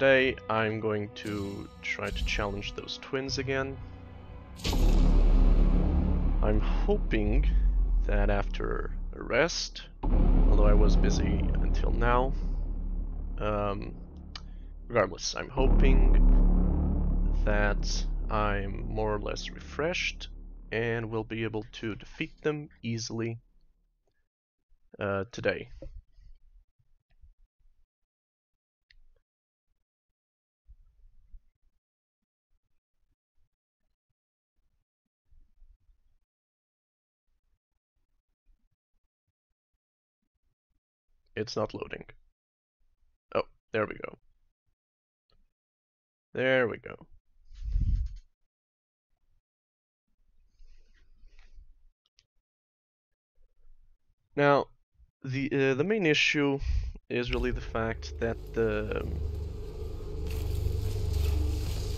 today I'm going to try to challenge those twins again. I'm hoping that after a rest, although I was busy until now, um, regardless, I'm hoping that I'm more or less refreshed and will be able to defeat them easily uh, today. It's not loading. Oh, there we go. There we go. Now, the uh, the main issue is really the fact that the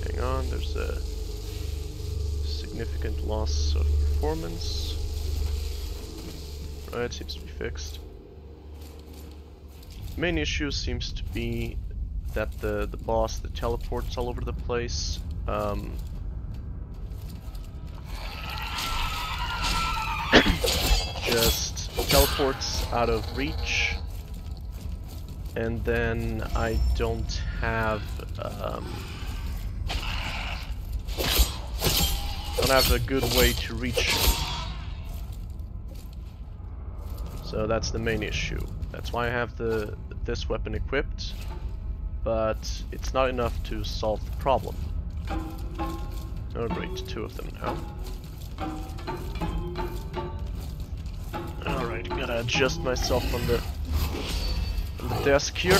hang on, there's a significant loss of performance. Right, seems to be fixed. Main issue seems to be that the the boss that teleports all over the place. Um, just teleports out of reach and then I don't have um, don't have a good way to reach so that's the main issue that's why I have the this weapon equipped but it's not enough to solve the problem oh great two of them now Alright, gotta adjust myself on the on the desk here.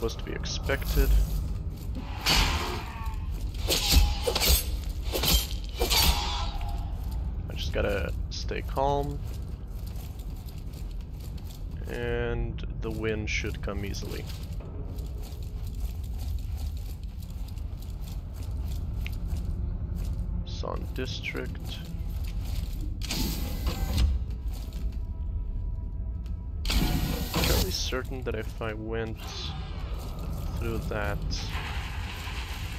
Was to be expected. I just gotta stay calm. And the win should come easily. Sun District. Fairly certain that if I went through that...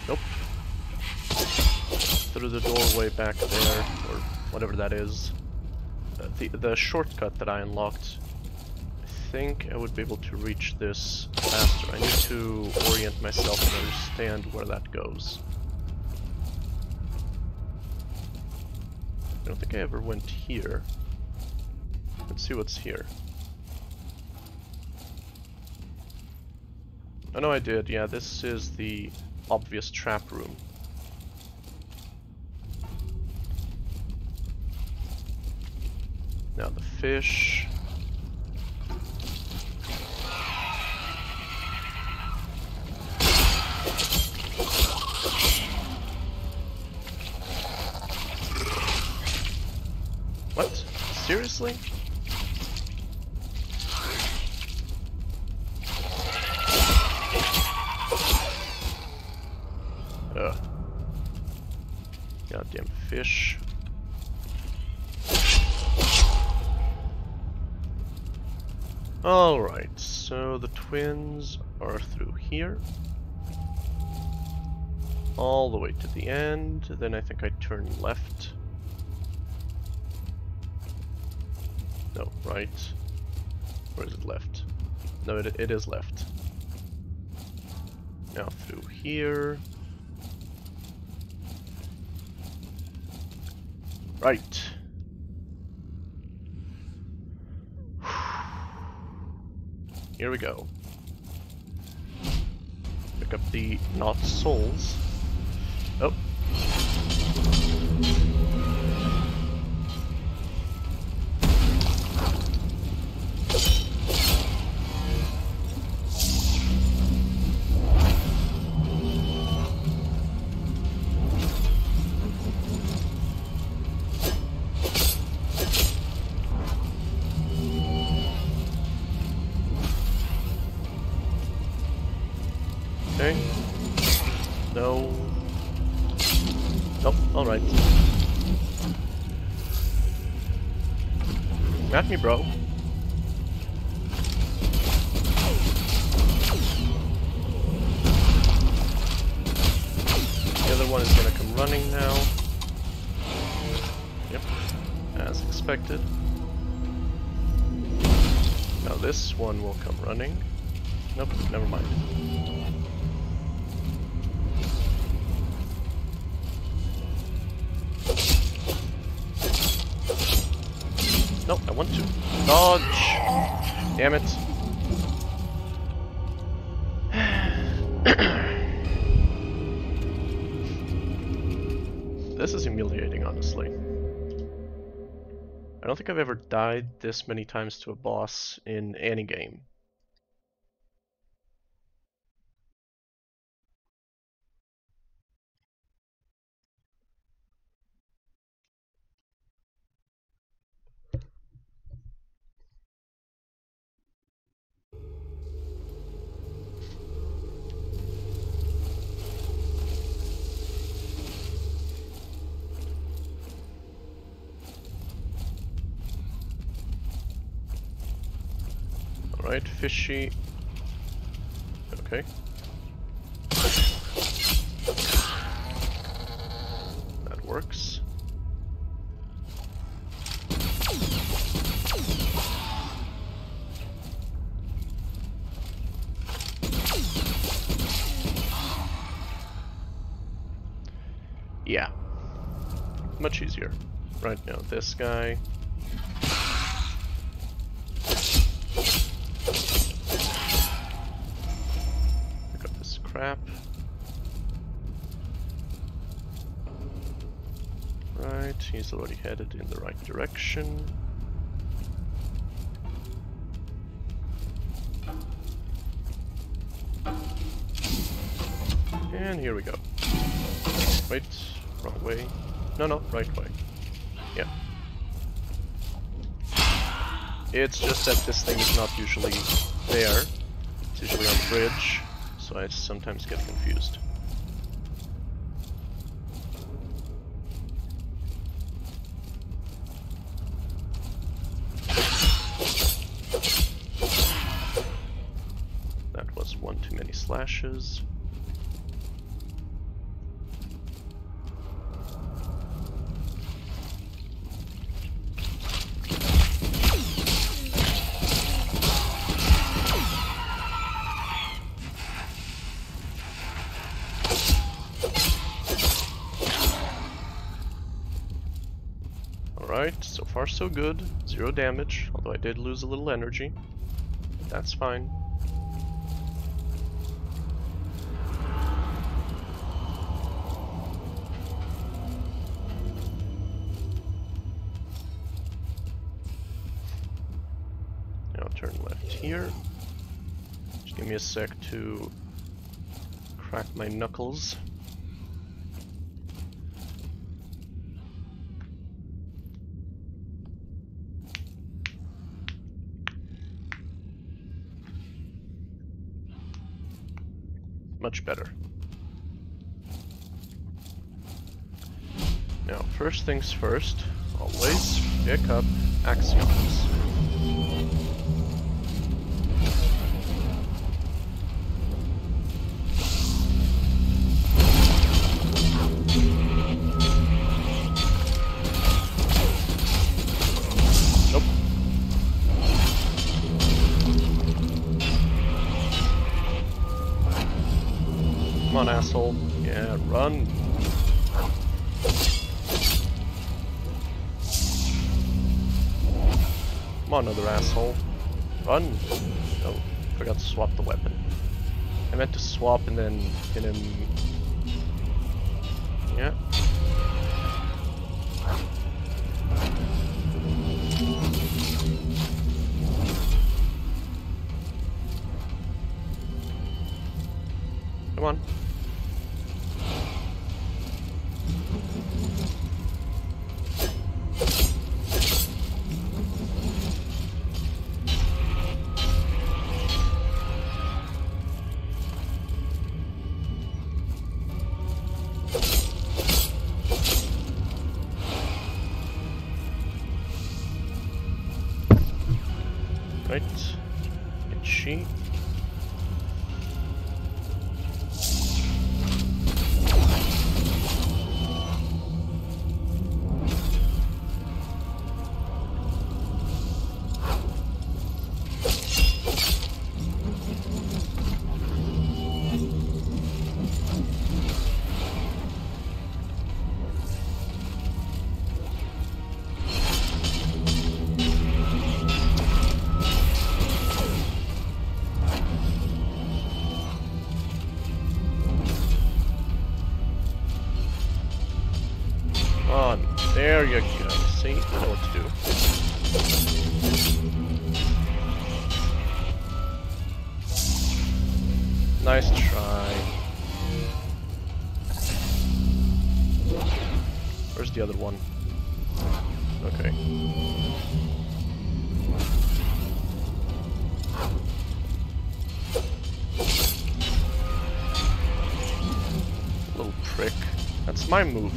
Nope. Through the doorway back there, or whatever that is. Uh, the, the shortcut that I unlocked. I think I would be able to reach this faster. I need to orient myself and understand where that goes. I don't think I ever went here. Let's see what's here. Oh no I did, yeah, this is the obvious trap room. Now the fish. What? Seriously? Alright, so the twins are through here. All the way to the end, then I think I turn left. No, right. Or is it left? No, it, it is left. Now through here. Right. Here we go. Pick up the not souls. Think I've ever died this many times to a boss in any game. Alright, fishy. Okay. That works. Yeah. Much easier. Right now, this guy. Crap. Right, he's already headed in the right direction. And here we go. Wait, wrong way. No, no, right way. Yeah. It's just that this thing is not usually there. It's usually on the bridge, so I sometimes get confused. That was one too many slashes. Far so good. Zero damage, although I did lose a little energy. That's fine. Now turn left here. Just give me a sec to crack my knuckles. Much better. Now, first things first, always pick up axions. Come on, other asshole. Run. Oh, forgot to swap the weapon. I meant to swap and then hit him. My move.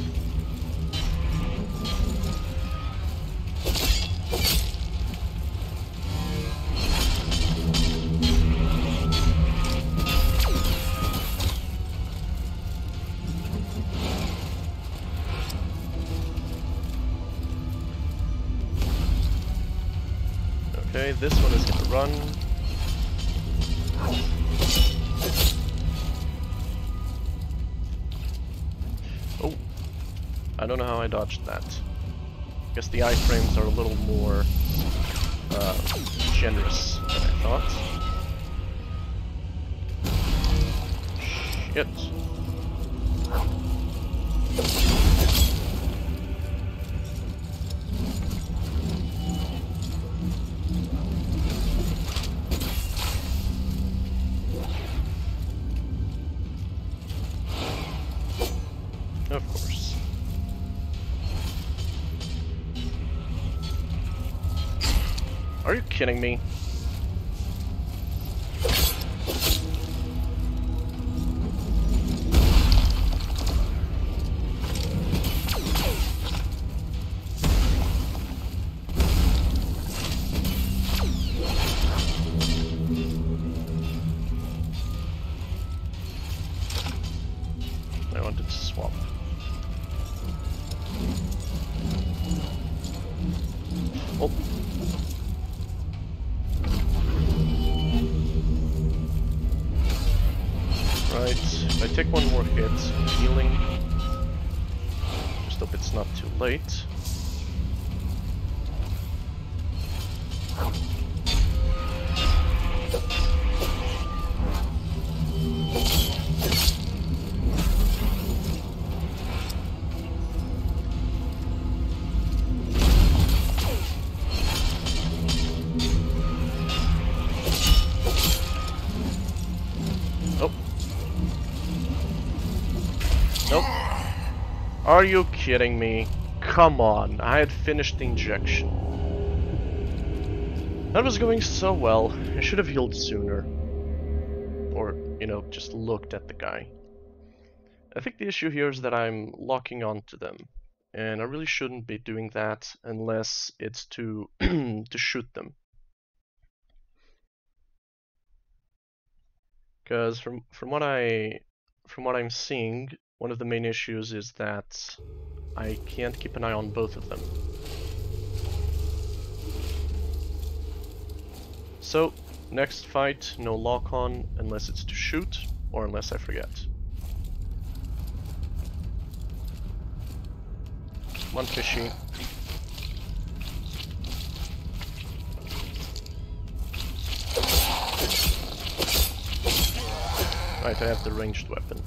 How I. Guess the iframes are a little more uh, generous Are you kidding me? Come on, I had finished the injection. That was going so well. I should have healed sooner. Or, you know, just looked at the guy. I think the issue here is that I'm locking onto them. And I really shouldn't be doing that unless it's to to shoot them. Because from from what I from what I'm seeing, one of the main issues is that I can't keep an eye on both of them. So, next fight, no lock on unless it's to shoot or unless I forget. One fishy. Right, I have the ranged weapon.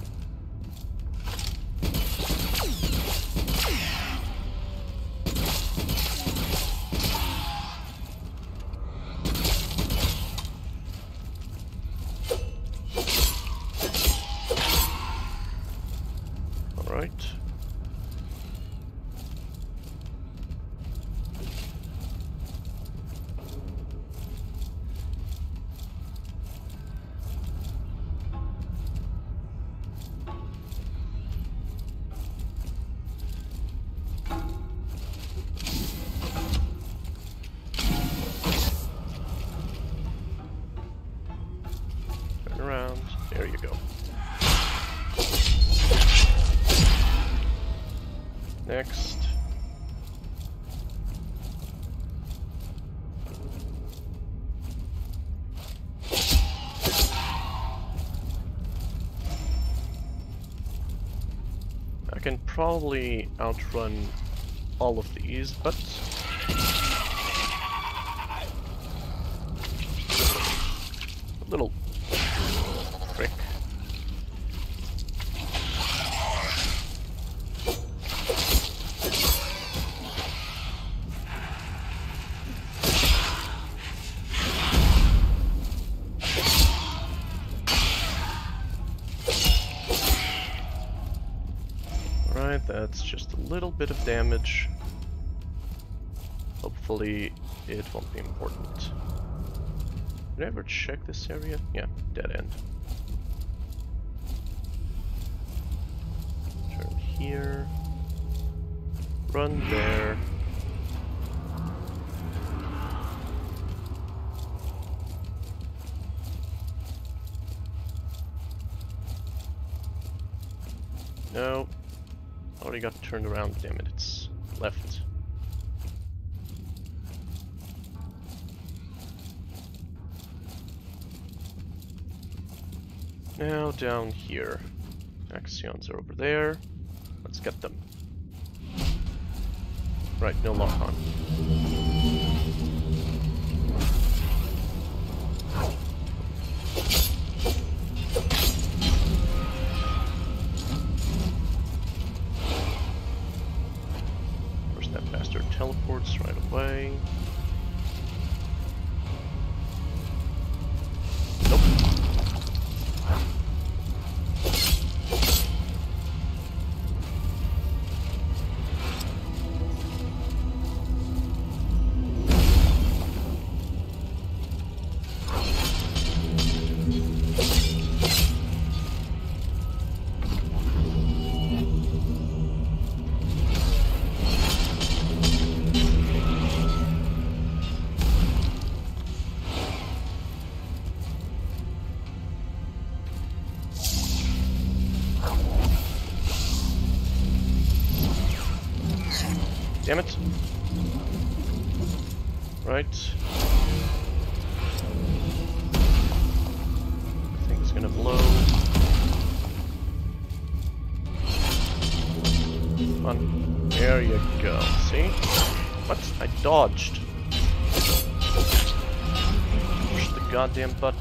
Probably outrun all of these, but little prick. Right, that's just a little bit of damage. Hopefully it won't be important. Did I ever check this area? Yeah, dead end. Turn here. Run there. No. Already got turned around, damn it, it's left. Now down here. Axions are over there. Let's get them. Right, no lock on. On. There you go. See? What? I dodged. Push the goddamn button.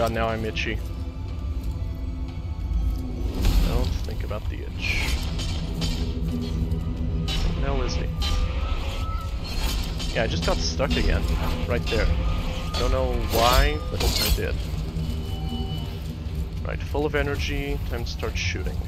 God, now I'm itchy. Don't think about the itch. Hell is he? Yeah, I just got stuck again. Right there. Don't know why, but I did. Right, full of energy, time to start shooting.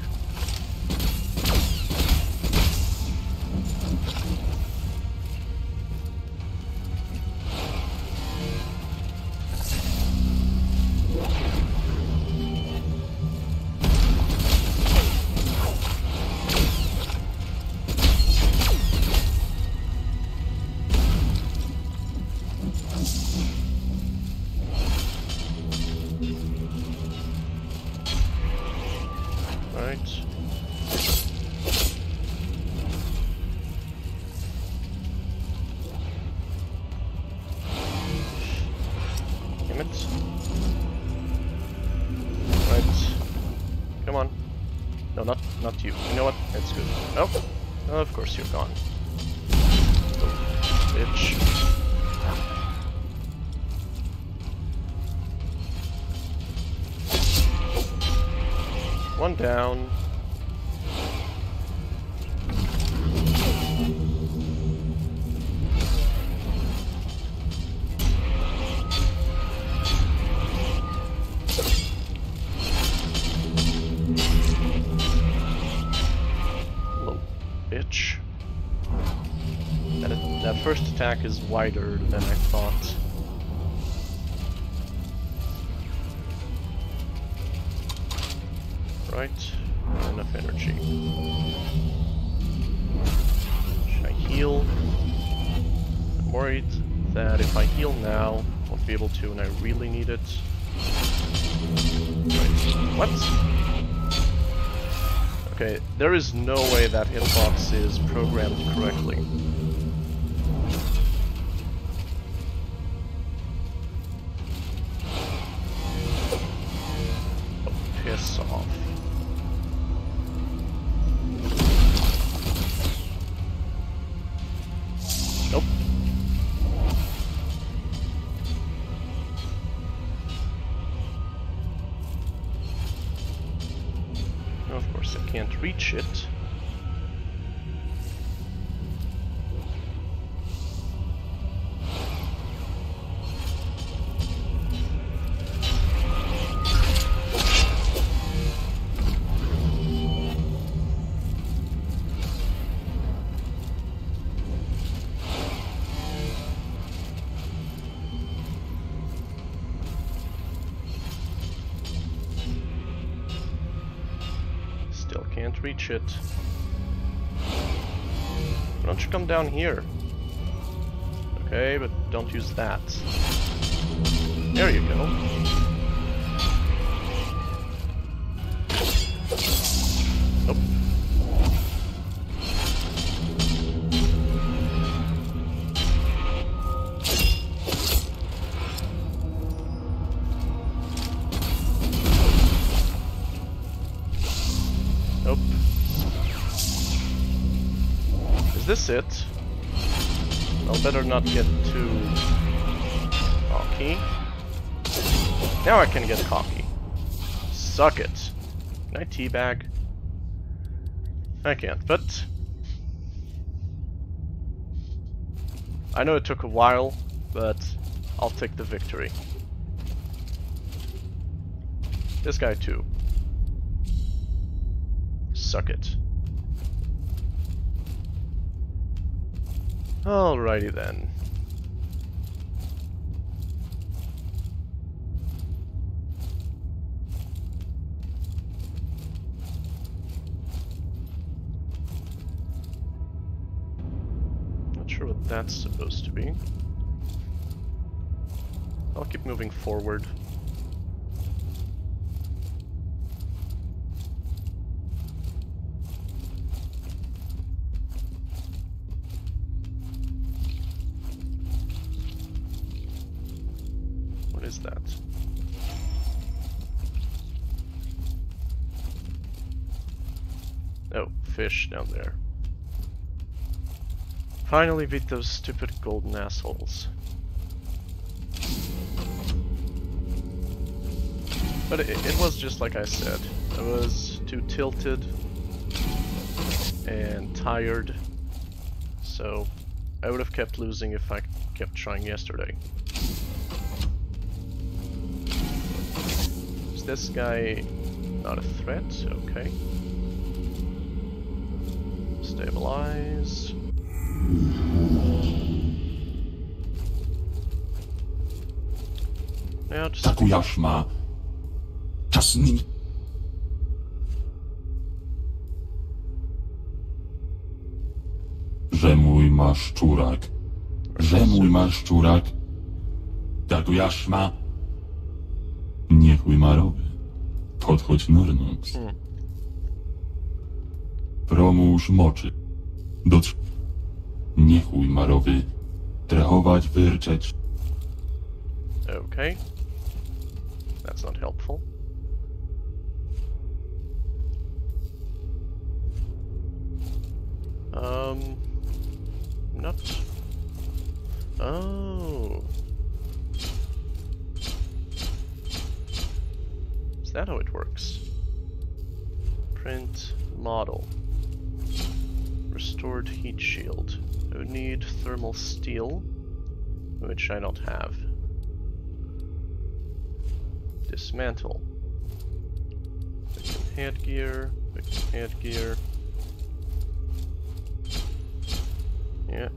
Wider than I thought. Right, enough energy. Should I heal? I'm worried that if I heal now, I won't be able to and I really need it. Right. What? Okay, there is no way that hitbox is programmed correctly. Down here? Okay, but don't use that. There you go. Nope. Nope. Is this it? I'll better not get too cocky. Now I can get cocky. Suck it. Can I teabag? I can't, but... I know it took a while, but I'll take the victory. This guy too. Suck it. Alrighty then. Not sure what that's supposed to be. I'll keep moving forward. Fish down there. Finally beat those stupid golden assholes. But it, it was just like I said. I was too tilted and tired. So I would have kept losing if I kept trying yesterday. Is this guy not a threat? Okay. Stabilize. Ja, czy... Takujaszma. Czas. Że mój masz czurak. Że mój masz czurak. Takujaszma. Niech marowy. Podchodź Nornox. Hmm. Wyrczeć. Okay. That's not helpful. Um, not. Oh. Is that how it works? Print model. Restored heat shield. I would need thermal steel, which I don't have. Dismantle. Victim headgear, victim headgear. Yeah.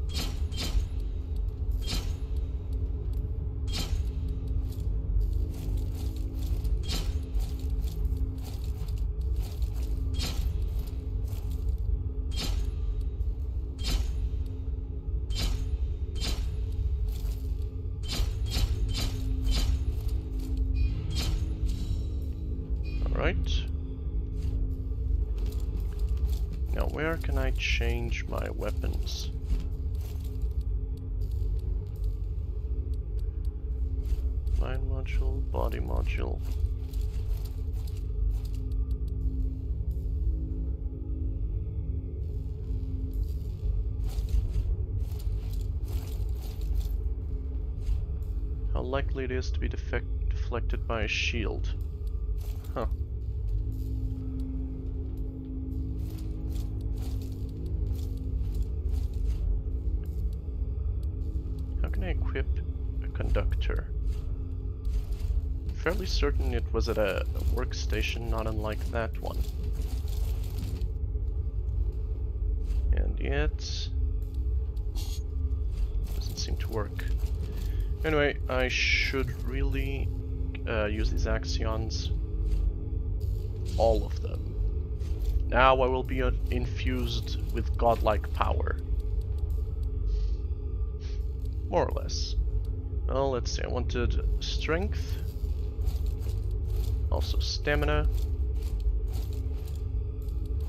Likely it is to be deflected by a shield. Huh. How can I equip a conductor? Fairly certain it was at a, a workstation not unlike that one. And yet... Doesn't seem to work. Anyway, I should really uh, use these axions. All of them. Now I will be uh, infused with godlike power. More or less. Well, let's see, I wanted strength. Also stamina.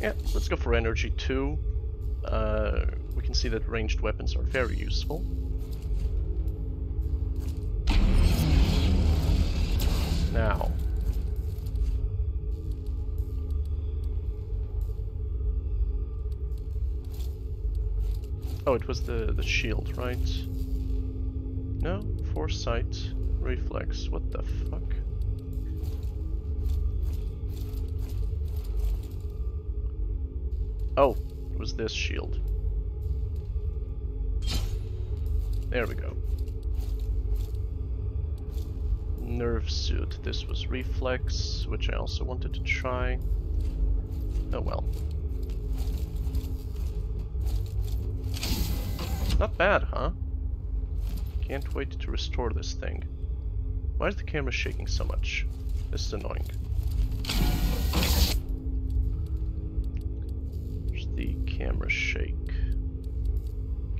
Yeah, let's go for energy too. Uh, we can see that ranged weapons are very useful. Now. Oh, it was the, the shield, right? No? Foresight. Reflex. What the fuck? Oh, it was this shield. There we go. Nerve suit. This was reflex, which I also wanted to try. Oh well. Not bad, huh? Can't wait to restore this thing. Why is the camera shaking so much? This is annoying. Where's the camera shake?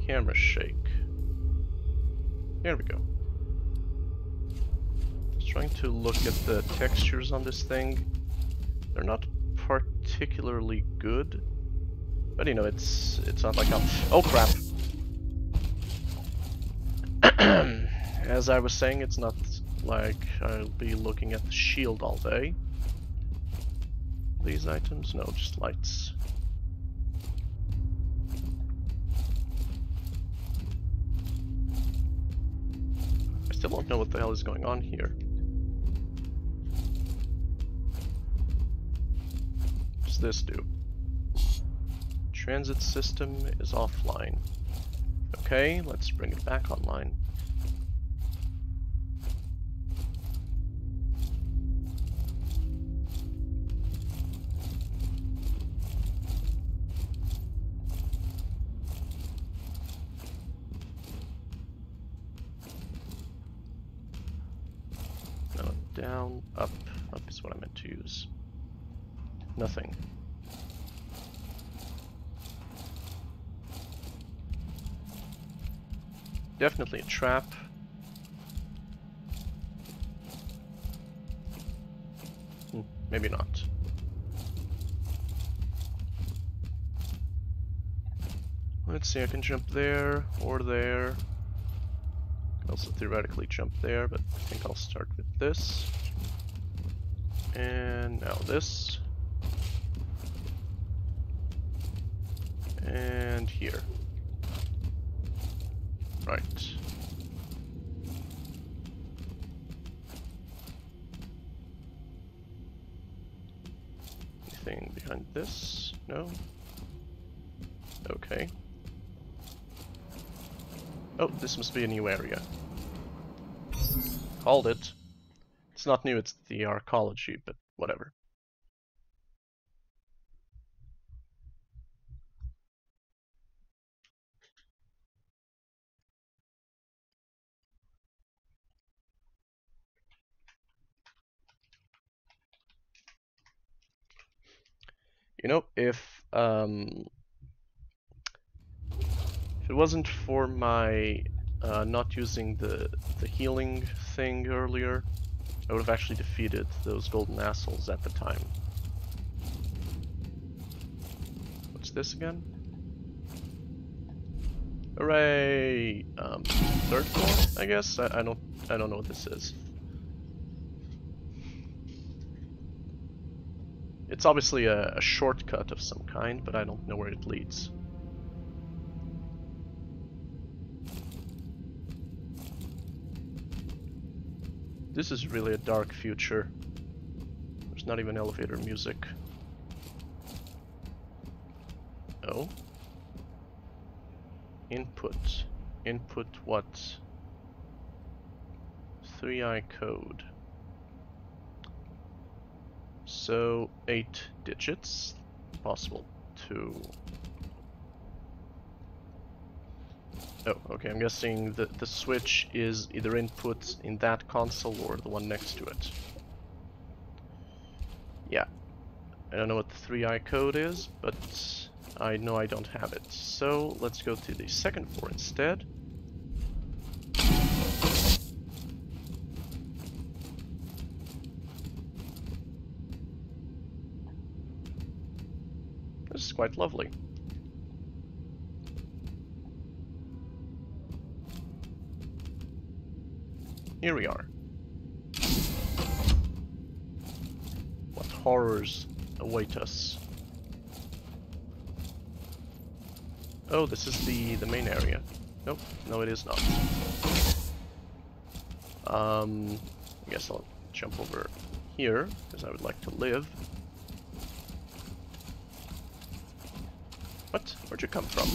Camera shake. There we go. To look at the textures on this thing. They're not particularly good. But you know, it's it's not like I'm Oh crap! As I was saying, it's not like I'll be looking at the shield all day. These items? No, just lights. I still don't know what the hell is going on here. This do? Transit system is offline. Okay, let's bring it back online. Trap. Hmm, maybe not. Let's see, I can jump there or there. Can also theoretically jump there, but I think I'll start with this. And now this. And here. Right. Anything behind this? No? Okay. Oh, this must be a new area. Called it. It's not new, it's the arcology, but whatever. You know, if um, if it wasn't for my uh, not using the the healing thing earlier, I would have actually defeated those golden assholes at the time. What's this again? Hooray! Um, third floor, I guess. I, I don't I don't know what this is. It's obviously a, a, shortcut of some kind, but I don't know where it leads. This is really a dark future. There's not even elevator music. Oh. Input. Input what? 3i code. So, eight digits. Possible to... Oh, okay, I'm guessing that the switch is either input in that console or the one next to it. Yeah. I don't know what the 3i code is, but I know I don't have it. So, let's go to the second floor instead. Quite lovely. Here we are. What horrors await us? Oh, this is the, the main area. Nope, no it is not. Um, I guess I'll jump over here, because I would like to live. What? Where'd you come from?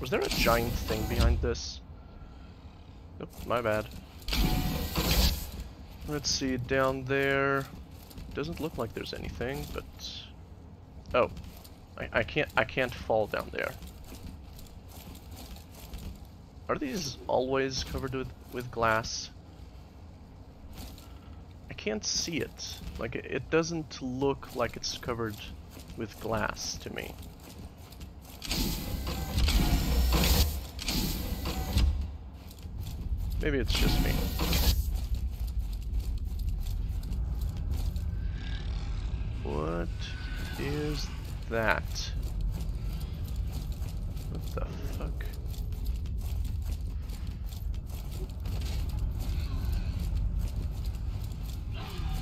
Was there a giant thing behind this? Nope, my bad. Let's see, down there... Doesn't look like there's anything, but... Oh. I, I can't I can't fall down there. Are these always covered with, with glass? Can't see it. Like, it doesn't look like it's covered with glass to me. Maybe it's just me. What is that? What the fuck?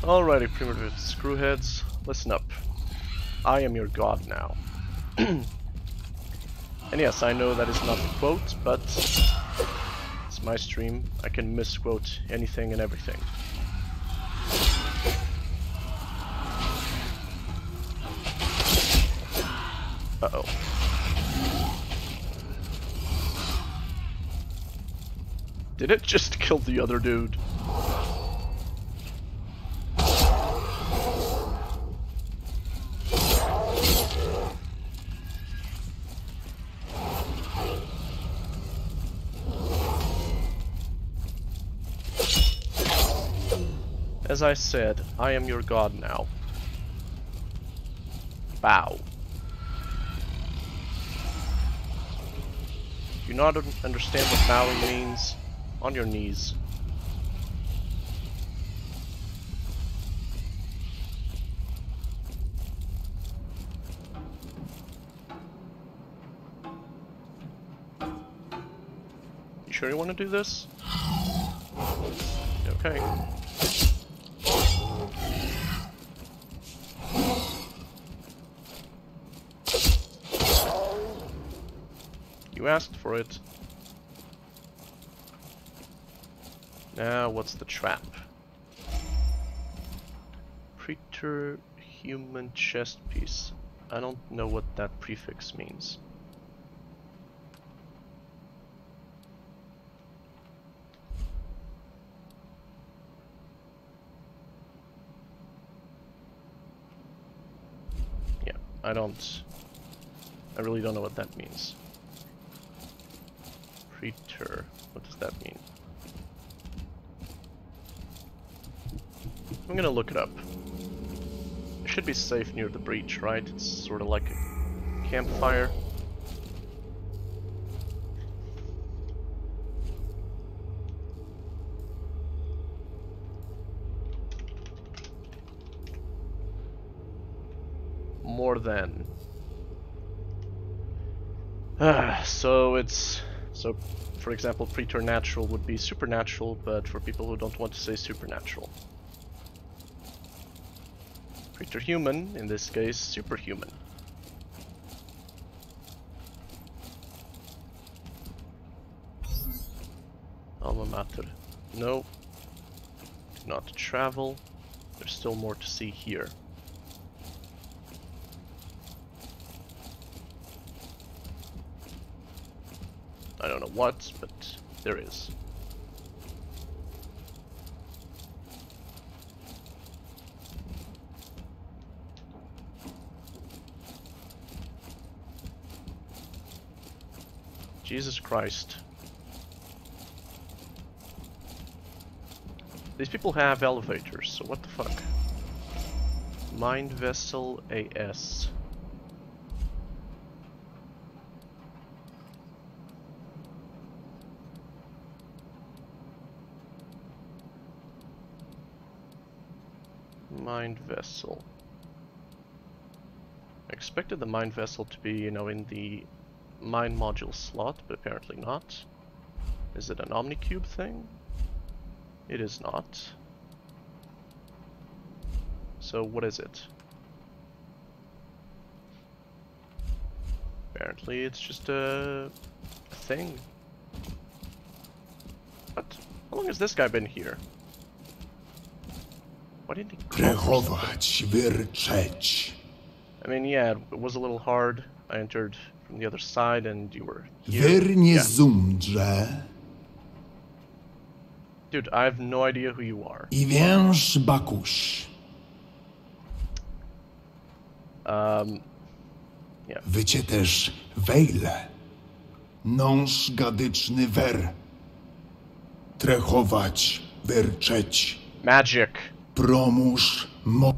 Alrighty, primitive screwheads, listen up. I am your god now. and yes, I know that is not a quote, but it's my stream. I can misquote anything and everything. Uh-oh. Did it just kill the other dude? As I said, I am your god now. Bow. Do you not understand what bowing means? On your knees. You sure you want to do this? Okay. You asked for it. Now, what's the trap? Preter human chest piece. I don't know what that prefix means. Yeah, I don't. I really don't know what that means. Preter. What does that mean? I'm gonna look it up. It should be safe near the breach, right? It's sort of like a campfire. More than. Ah, so it's so for example preternatural would be supernatural, but for people who don't want to say supernatural. Preterhuman, in this case, superhuman. Alma mater. No. Do not travel. There's still more to see here. I don't know what, but there is. Jesus Christ. These people have elevators, so what the fuck? Mind Vessel AS. Mind Vessel. I expected the mind Vessel to be, you know, in the mine Module slot, but apparently not. Is it an Omnicube thing? It is not. So what is it? Apparently it's just a, thing. What? How long has this guy been here? Why didn't he for wyrczeć. I mean, yeah, it was a little hard. I entered from the other side and you were. Wyrnie Yeah. zumdrze Dude, I have no idea who you are. i węż. Um, Wycie też wejle. Nąż gadyczny wer. Trechować, wyrczeć. magic. Promóż mo...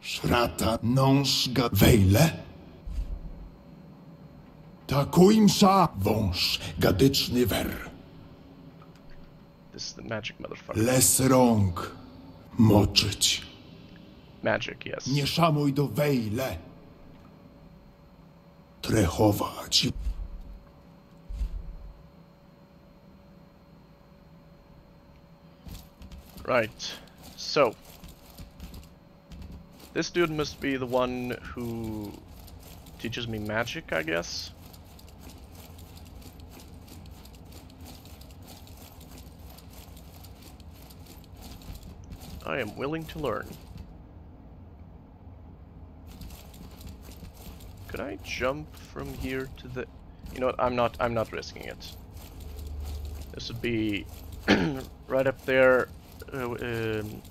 Szrata, nąż ga... Wejle? Takujmsza, wąż, gadyczny wer. This is the magic motherfucker. Les rąk, moczyć. Magic, yes. Nie szamuj do wejle. Trechować. Right. So. This dude must be the one who teaches me magic, I guess. I am willing to learn. Could I jump from here to the... You know what, I'm not, I'm not risking it. This would be right up there uh, um,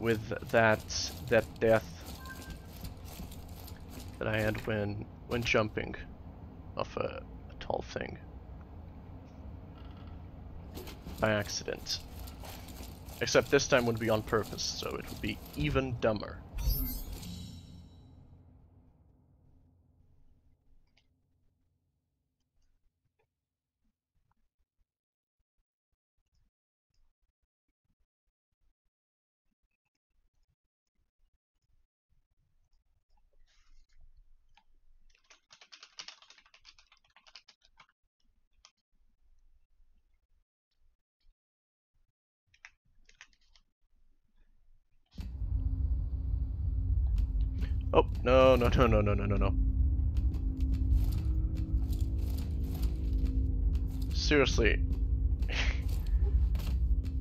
with that that death that I had when when jumping off a, a tall thing by accident. Except this time would be on purpose, so it would be even dumber. Oh, no, no, no, no, no, no, no, no. Seriously.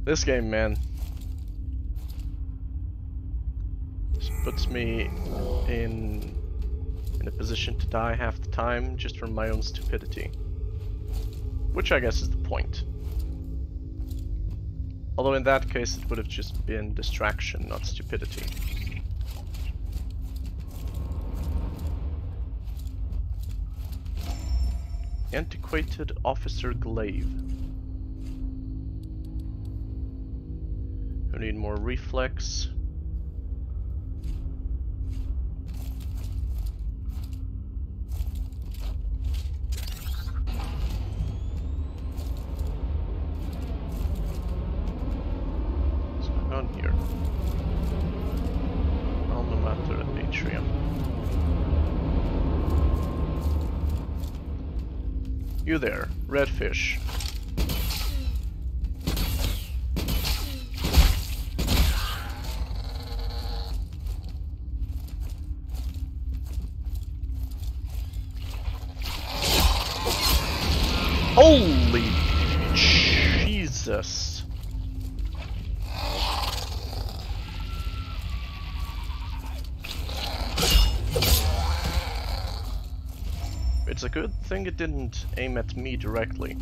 This game, man. Just puts me in in a position to die half the time just from my own stupidity. Which I guess is the point. Although in that case it would have just been distraction, not stupidity. Antiquated Officer Glaive. We need more reflex. What's going on here? Alma Mater Atrium. You there, redfish. A good thing it didn't aim at me directly.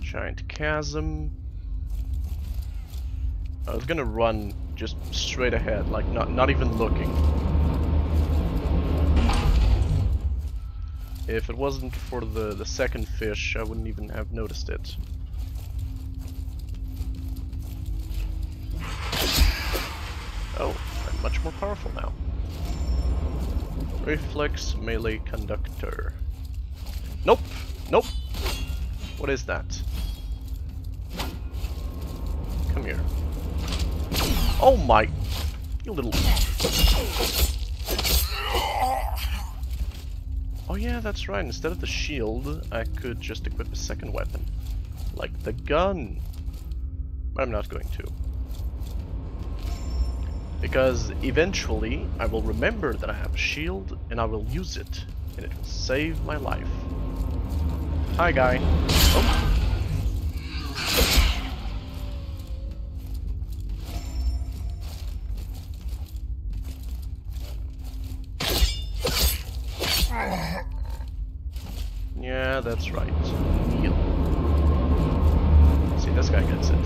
Giant chasm. I was gonna run just straight ahead, like not not even looking. If it wasn't for the the second fish, I wouldn't even have noticed it. More powerful now. Reflex melee conductor. Nope, nope. What is that? Come here. Oh my, you little. Oh yeah, that's right. Instead of the shield, I could just equip a second weapon, like the gun. But I'm not going to. Because eventually I will remember that I have a shield and I will use it and it will save my life. Hi guy. Oh. Yeah, that's right. Heal. See, this guy gets it.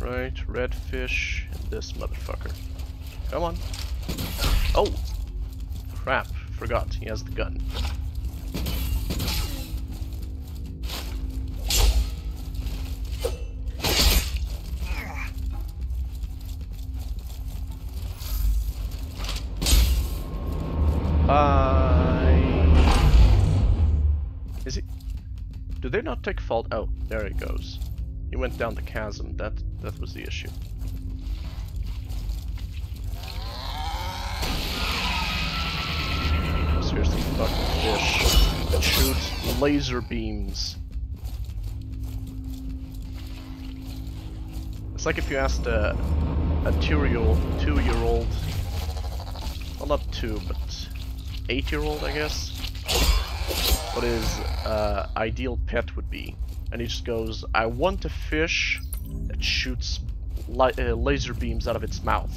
Right, redfish, and this motherfucker. Come on. Oh! Crap, forgot, he has the gun. Bye! Is he... Do they not take fault? Oh, there he goes. He went down the chasm. That that was the issue. Fish that shoot laser beams. It's like if you asked a a two-year-old, two-year-old, well not two, but eight-year-old, I guess, what his uh, ideal pet would be and he just goes, I want a fish that shoots uh, laser beams out of its mouth.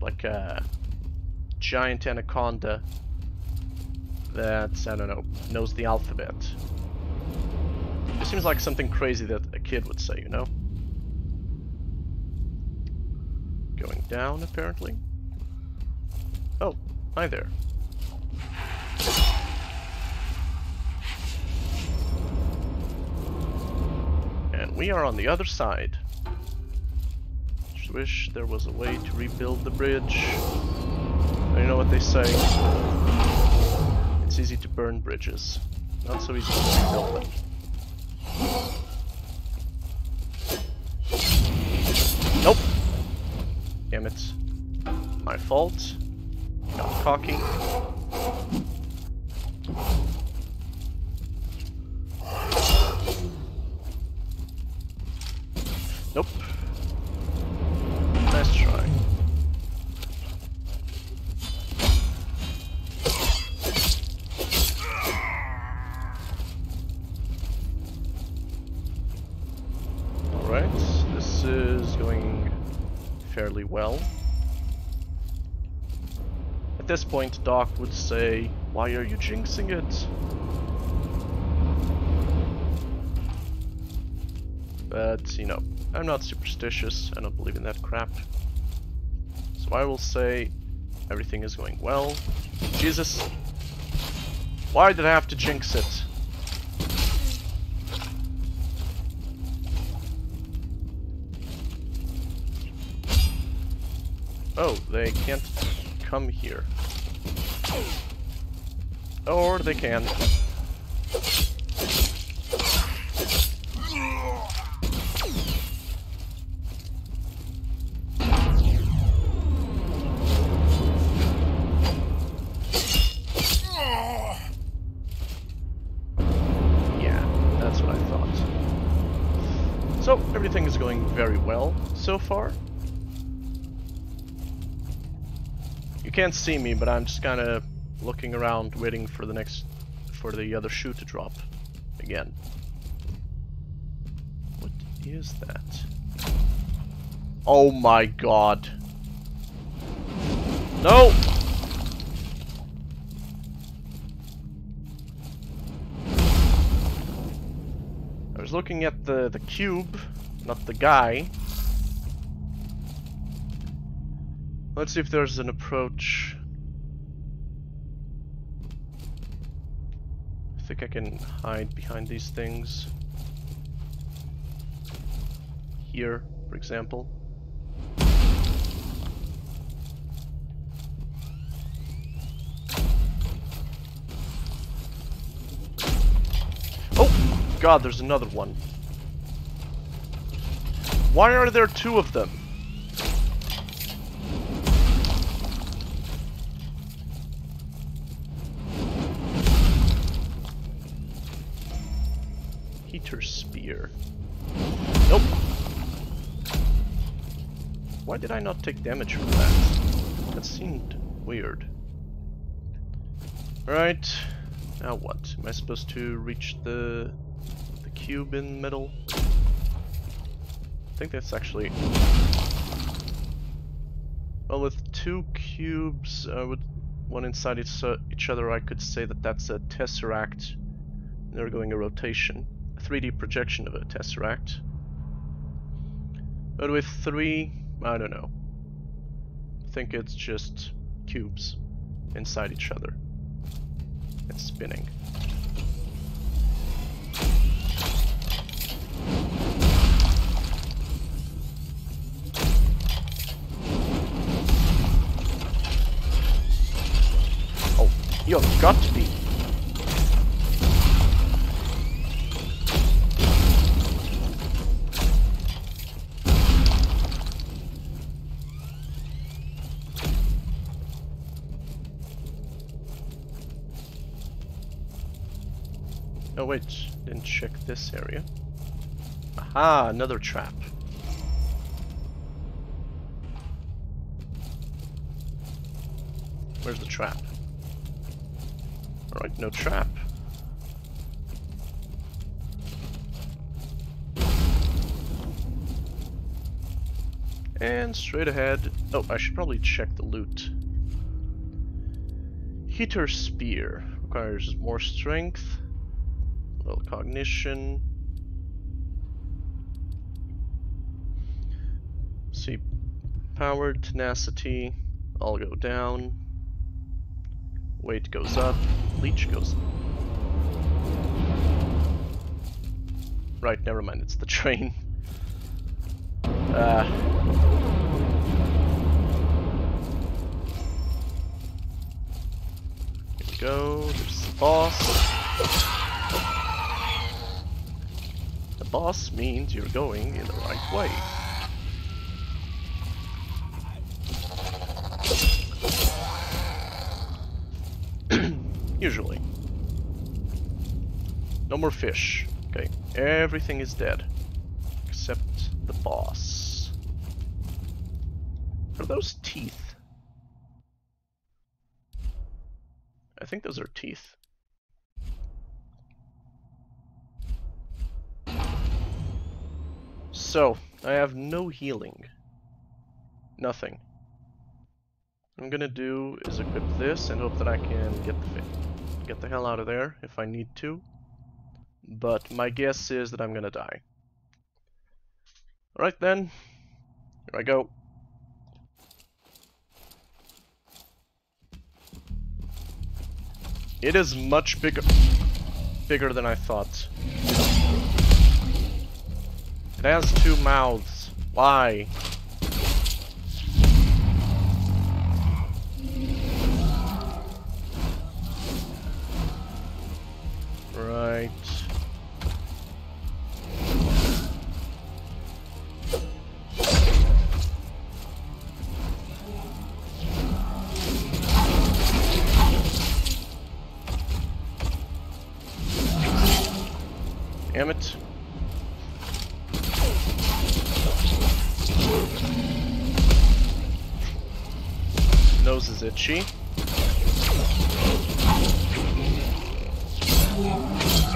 Like a giant anaconda that, I don't know, knows the alphabet. It seems like something crazy that a kid would say, you know? Going down, apparently. Oh, hi there. And we are on the other side. Just wish there was a way to rebuild the bridge. You know what they say? it's easy to burn bridges. Not so easy to build them. Nope. Damn it. My fault. Not cocky. Nope. Well. At this point, Doc would say, Why are you jinxing it? But, you know, I'm not superstitious, I don't believe in that crap. So I will say, everything is going well. Jesus! Why did I have to jinx it? Oh, they can't come here. Or they can. Yeah, that's what I thought. So, everything is going very well so far. You can't see me, but I'm just kind of looking around, waiting for the next, for the other shoe to drop again. What is that? Oh my god. No! I was looking at the, the cube, not the guy. Let's see if there's an approach. I think I can hide behind these things. Here, for example. Oh! God, there's another one. Why are there two of them? Heater spear. Nope. Why did I not take damage from that? That seemed weird. Right. Now what? Am I supposed to reach the the cube in middle? I think that's actually well, with two cubes, uh, with one inside each, uh, each other, I could say that that's a tesseract. They're going a rotation, 3D projection of a tesseract. But with three, I don't know. I think it's just cubes inside each other and spinning. Oh, you've got to be. Wait, didn't check this area. Aha, another trap. Where's the trap? Alright, no trap. And straight ahead. Oh, I should probably check the loot. Heater Spear requires more strength, little cognition. See, power, tenacity, all go down. Weight goes up, leech goes Right, never mind, it's the train. Uh, here we go, there's the boss. The boss means you're going in the right way. Usually. No more fish. Okay, everything is dead. Except the boss. Are those teeth? I think those are teeth. So, I have no healing. Nothing. What I'm gonna do is equip this and hope that I can get the get the hell out of there if I need to. But my guess is that I'm gonna die. Alright then, here I go. It is much bigger bigger than I thought. Has two mouths. Why?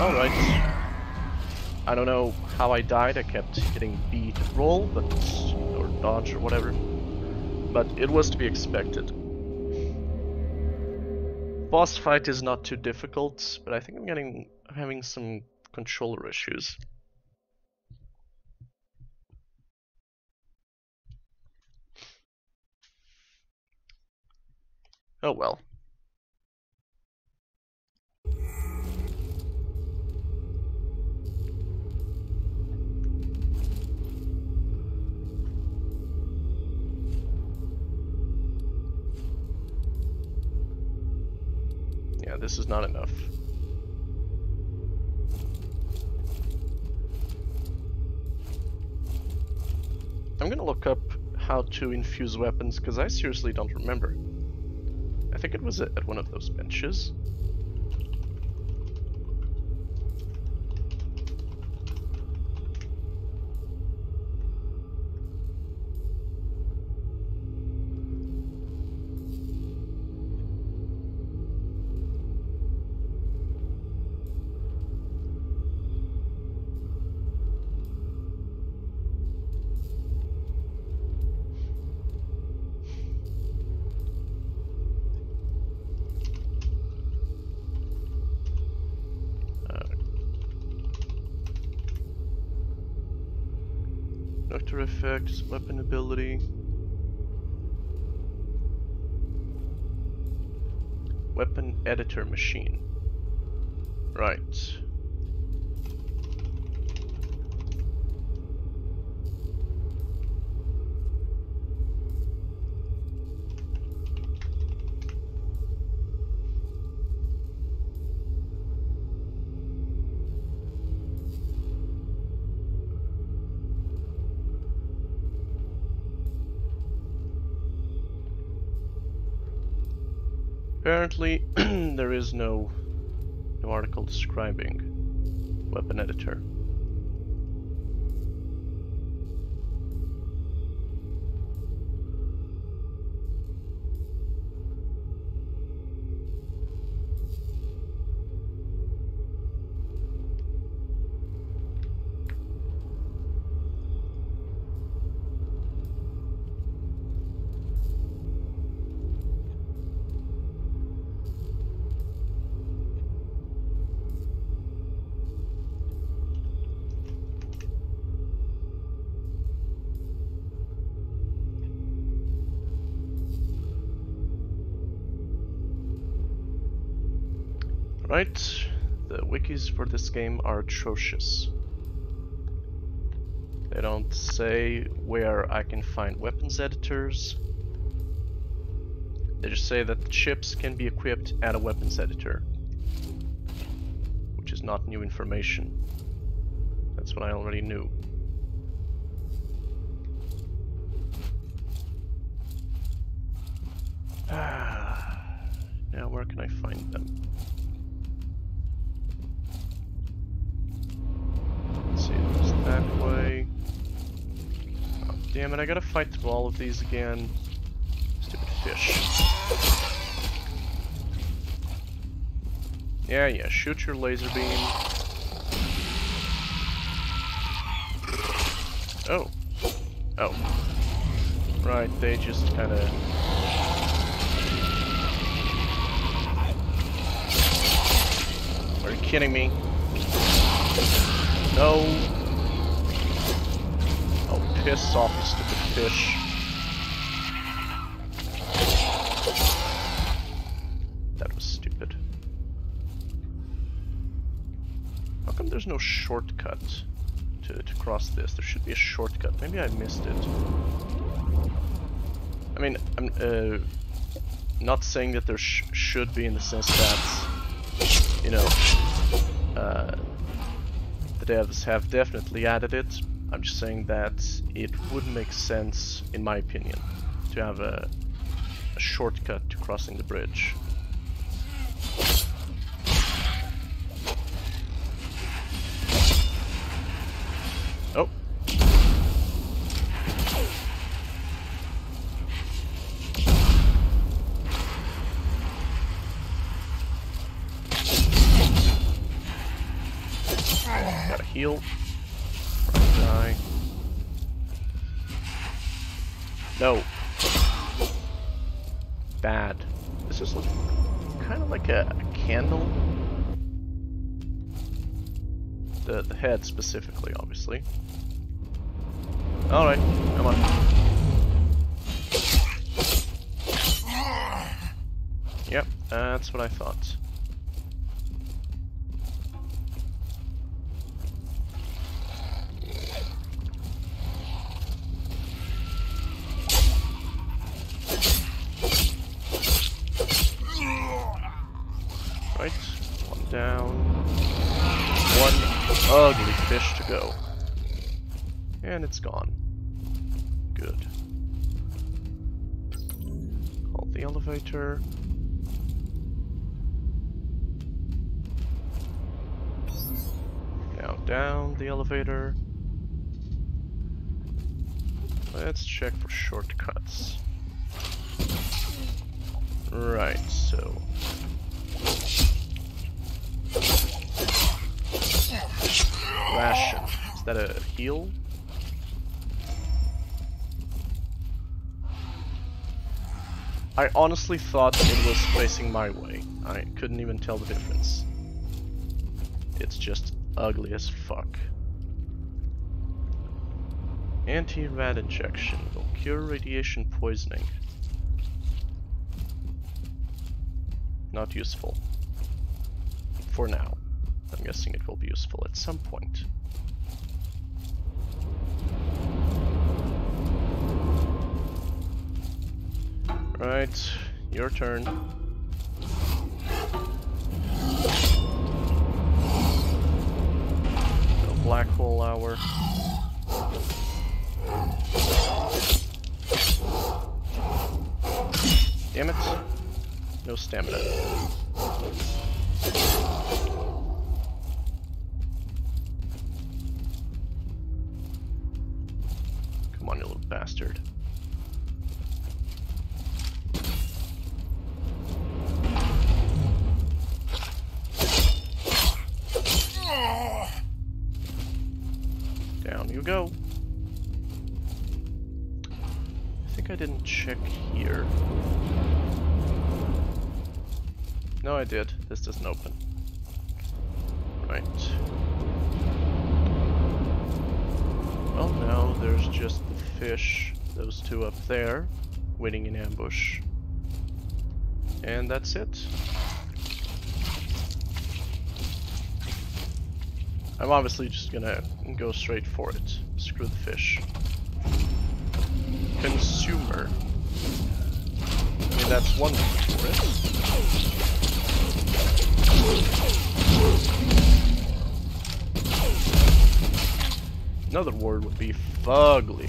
Alright. I don't know how I died, I kept hitting B to roll, but or dodge or whatever. But it was to be expected. Boss fight is not too difficult, but I think I'm getting having some controller issues. Oh well. Yeah, this is not enough. I'm gonna look up how to infuse weapons, because I seriously don't remember. I think it was at one of those benches. Effects, weapon ability. Weapon editor machine. Right. Apparently, there is no, no article describing weapon editor. Wikis for this game are atrocious. They don't say where I can find weapons editors. They just say that the chips can be equipped at a weapons editor. Which is not new information. That's what I already knew. Ah, now where can I find them? Let's see, there's that way. Oh, damn it, I gotta fight through all of these again. Stupid fish. Yeah, yeah, shoot your laser beam. Oh. Oh. Right, they just kind of. Are you kidding me? No. Piss off, you stupid fish. That was stupid. How come there's no shortcut to, to cross this? There should be a shortcut. Maybe I missed it. I mean, I'm uh, not saying that there sh should be in the sense that, you know, uh, the devs have definitely added it. I'm just saying that it would make sense, in my opinion, to have a, a shortcut to crossing the bridge. Specifically, obviously. Alright, come on. Yep, that's what I thought. Elevator. Now down the elevator. Let's check for shortcuts. Right, so Ration. Is that a heal? I honestly thought it was facing my way. I couldn't even tell the difference. It's just ugly as fuck. Anti-rad injection will cure radiation poisoning. Not useful. For now. I'm guessing it will be useful at some point. Right, your turn. Black hole hour. Damn it. No stamina. Come on, you little bastard. You go. I think I didn't check here. No, I did. This doesn't open. Right. Well, now there's just the fish, those two up there, waiting in ambush. And that's it. I'm obviously just gonna go straight for it. Screw the fish. Consumer. I mean, that's one for it. Another word would be fugly.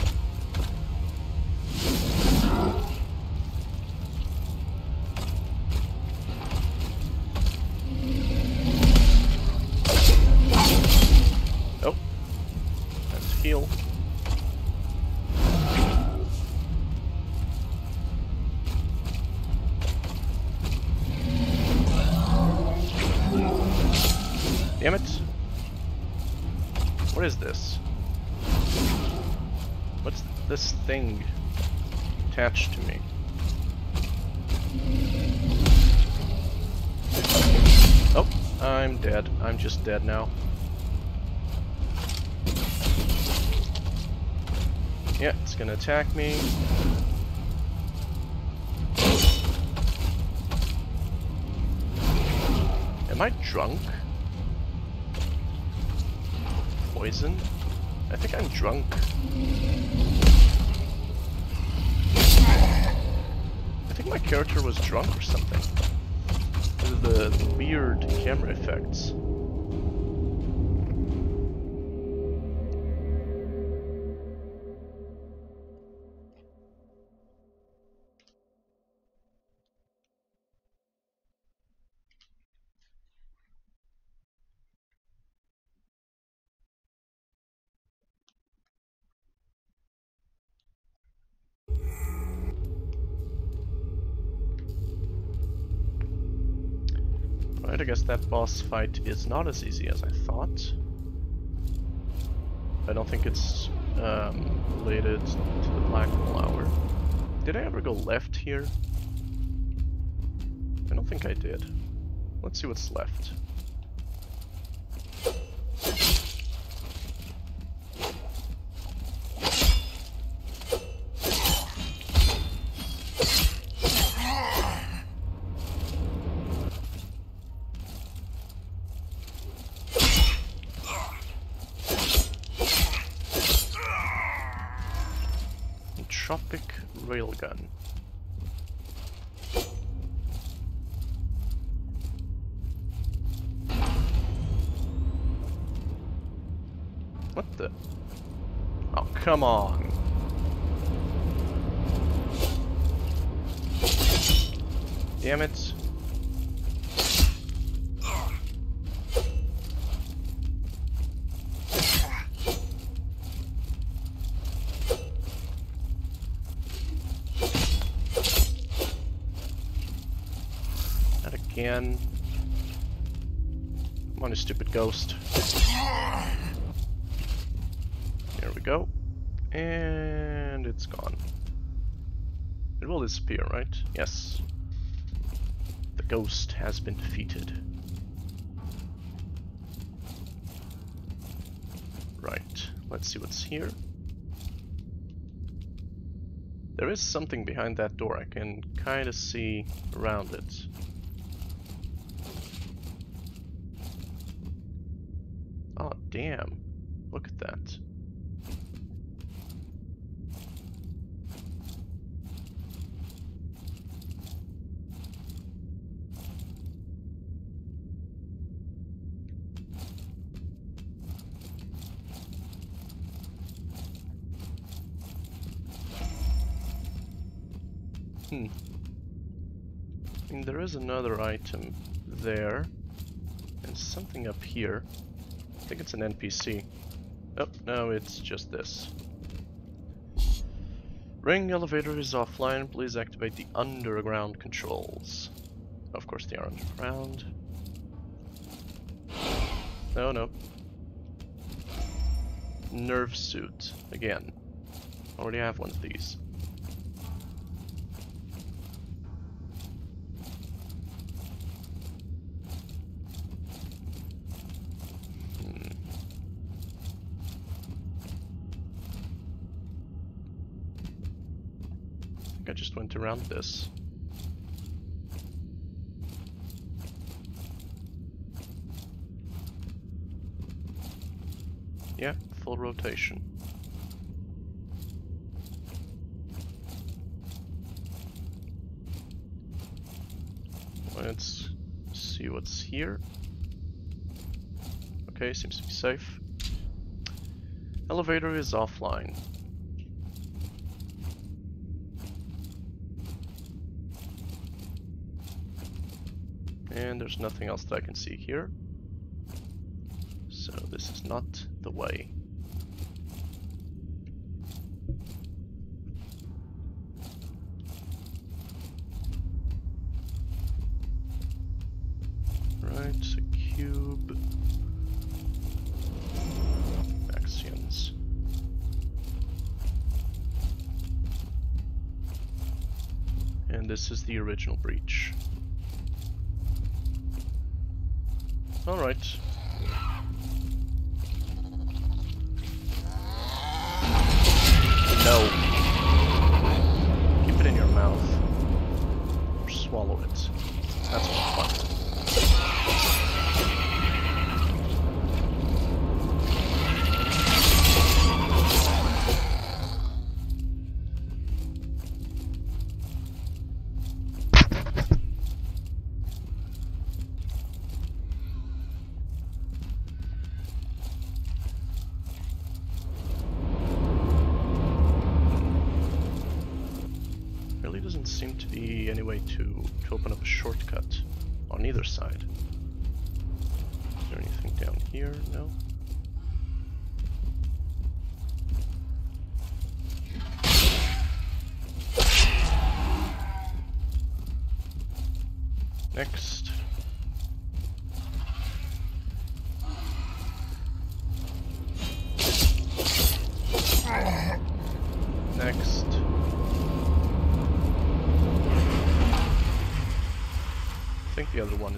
Dead now. Yeah, it's gonna attack me. Am I drunk? Poison? I think I'm drunk. I think my character was drunk or something. The weird camera effects. That boss fight is not as easy as I thought. I don't think it's um, related to the Black Hour. Did I ever go left here? I don't think I did. Let's see what's left. Stupid ghost. There we go. And it's gone. It will disappear, right? Yes. The ghost has been defeated. Right, let's see what's here. There is something behind that door. I can kind of see around it. Oh, damn. Look at that. Hmm. There is another item there. And something up here. Think it's an NPC. Oh, no, it's just this. Ring elevator is offline. Please activate the underground controls. Of course, they are underground. No, no. Nerve suit. Again. Already have one of these. Hmm. I think I just went around this. Yeah, full rotation. Let's see what's here. Okay, seems to be safe. Elevator is offline. And there's nothing else that I can see here. So this is not the way. Right, a cube. And this is the original breach.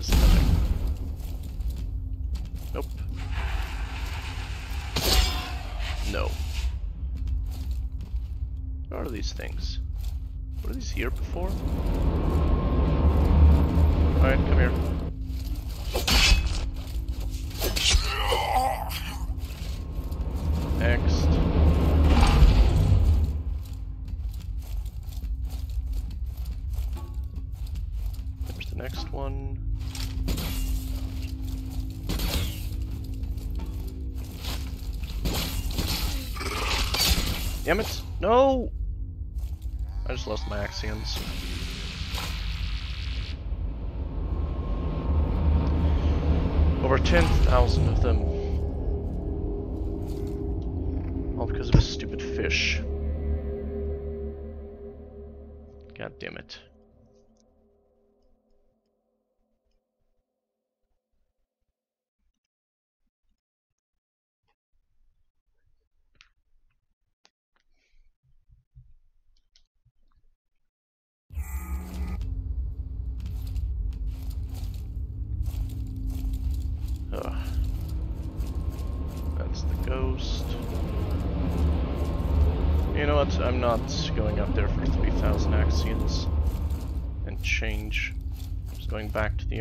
Think No! I just lost my Axions. Over 10,000 of them.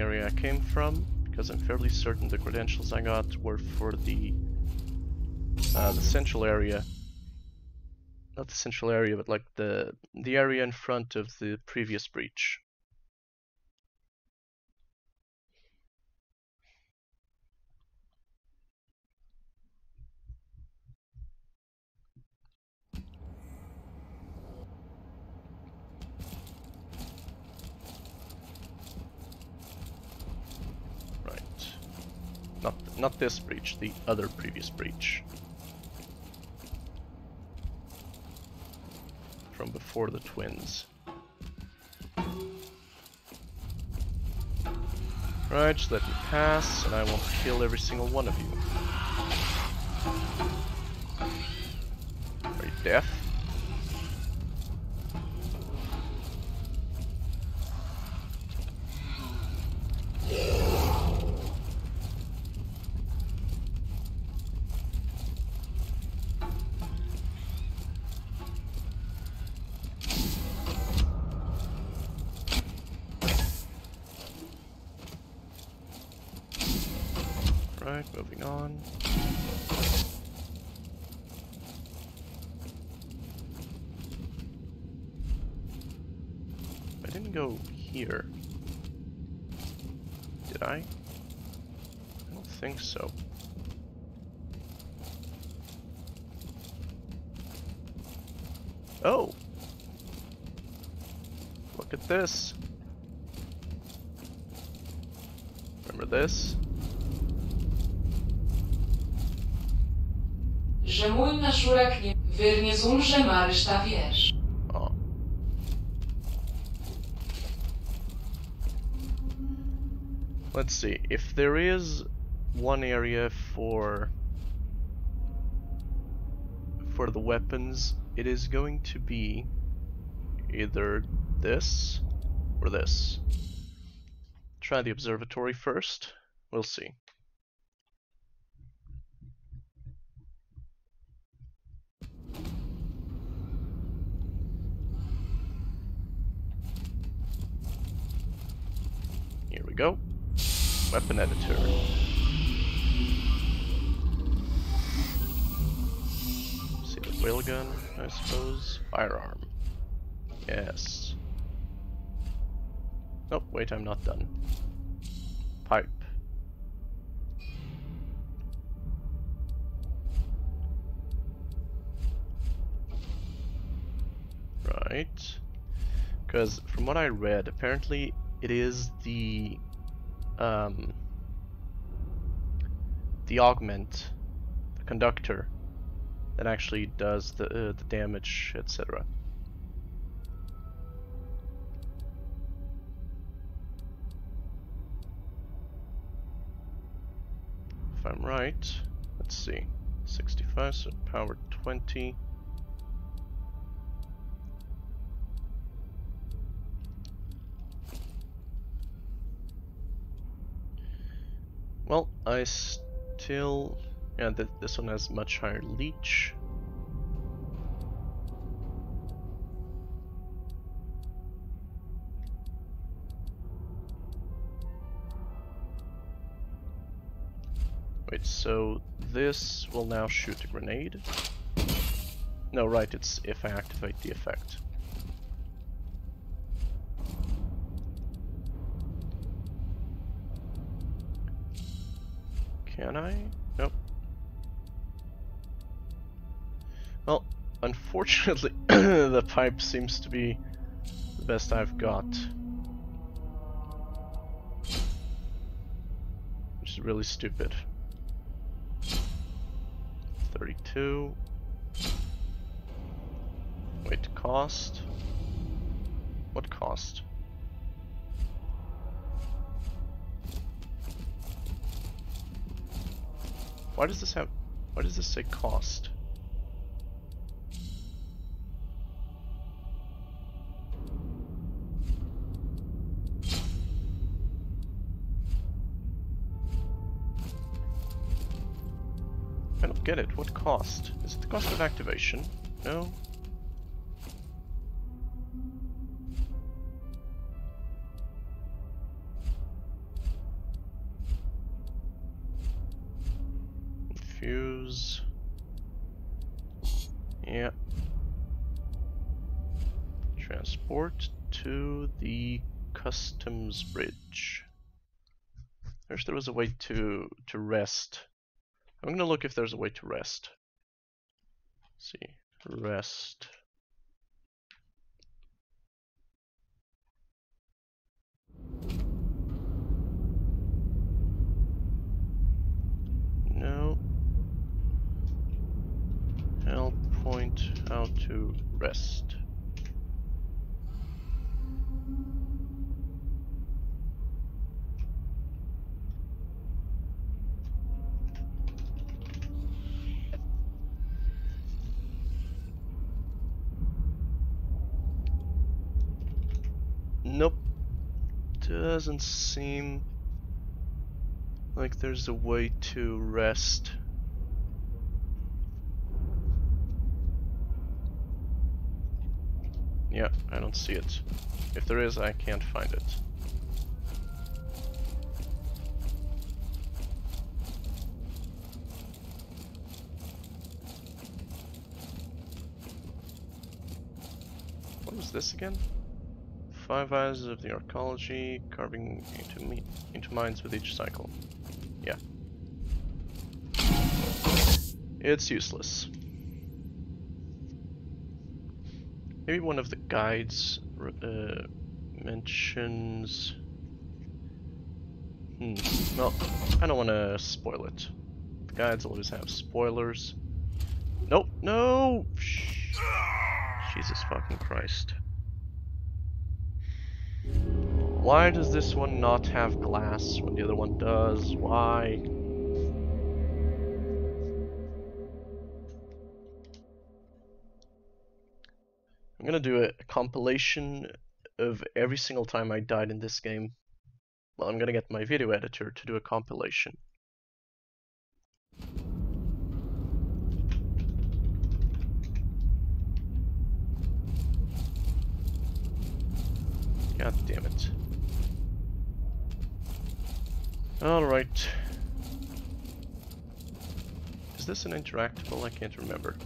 Area I came from because I'm fairly certain the credentials I got were for the uh, the central area. Not the central area, but like the the area in front of the previous breach. Right. Not this breach, the other previous breach. From before the twins. Right, just let me pass, and I won't kill every single one of you. Are you deaf? Right, moving on. I didn't go here. Did I? I don't think so. Oh! Look at this. Remember this? że mój naszurek nie Let's see, if there is one area for for the weapons, it is going to be either this or this? Try the observatory first. We'll see. Here we go. Weapon editor. See the whale gun, I suppose. Firearm. Yes. Oh, wait, I'm not done. Pipe. Right. Because from what I read, apparently it is the um, the augment, the conductor, that actually does the uh, the damage, etc. If I'm right, let's see, 65, so power 20. Well, I still... Yeah, th this one has much higher leech. Wait, so this will now shoot a grenade? No, right, it's if I activate the effect. Can I? Nope. Well, unfortunately, the pipe seems to be the best I've got. Which is really stupid. 32. Wait, cost? What cost? Why does this have... Why does this say cost? I don't get it. What cost? Is it the cost of activation? No? Fuse. Yeah. Transport to the customs bridge. I wish there was a way to to rest. I'm gonna look if there's a way to rest. Let's see, rest. No. Help point how to rest. Nope. Doesn't seem like there's a way to rest. Yeah, I don't see it. If there is, I can't find it. What was this again? Five eyes of the archaeology, carving into me into mines with each cycle. Yeah. It's useless. Maybe one of the guides uh, mentions. Hmm. Well, I don't want to spoil it. The guides always have spoilers. Nope. No. Jesus fucking Christ. Why does this one not have glass when the other one does? Why? I'm gonna do a, compilation of every single time I died in this game. Well, I'm gonna get my video editor to do a compilation. God damn it. Alright. Is this an interactable? I can't remember.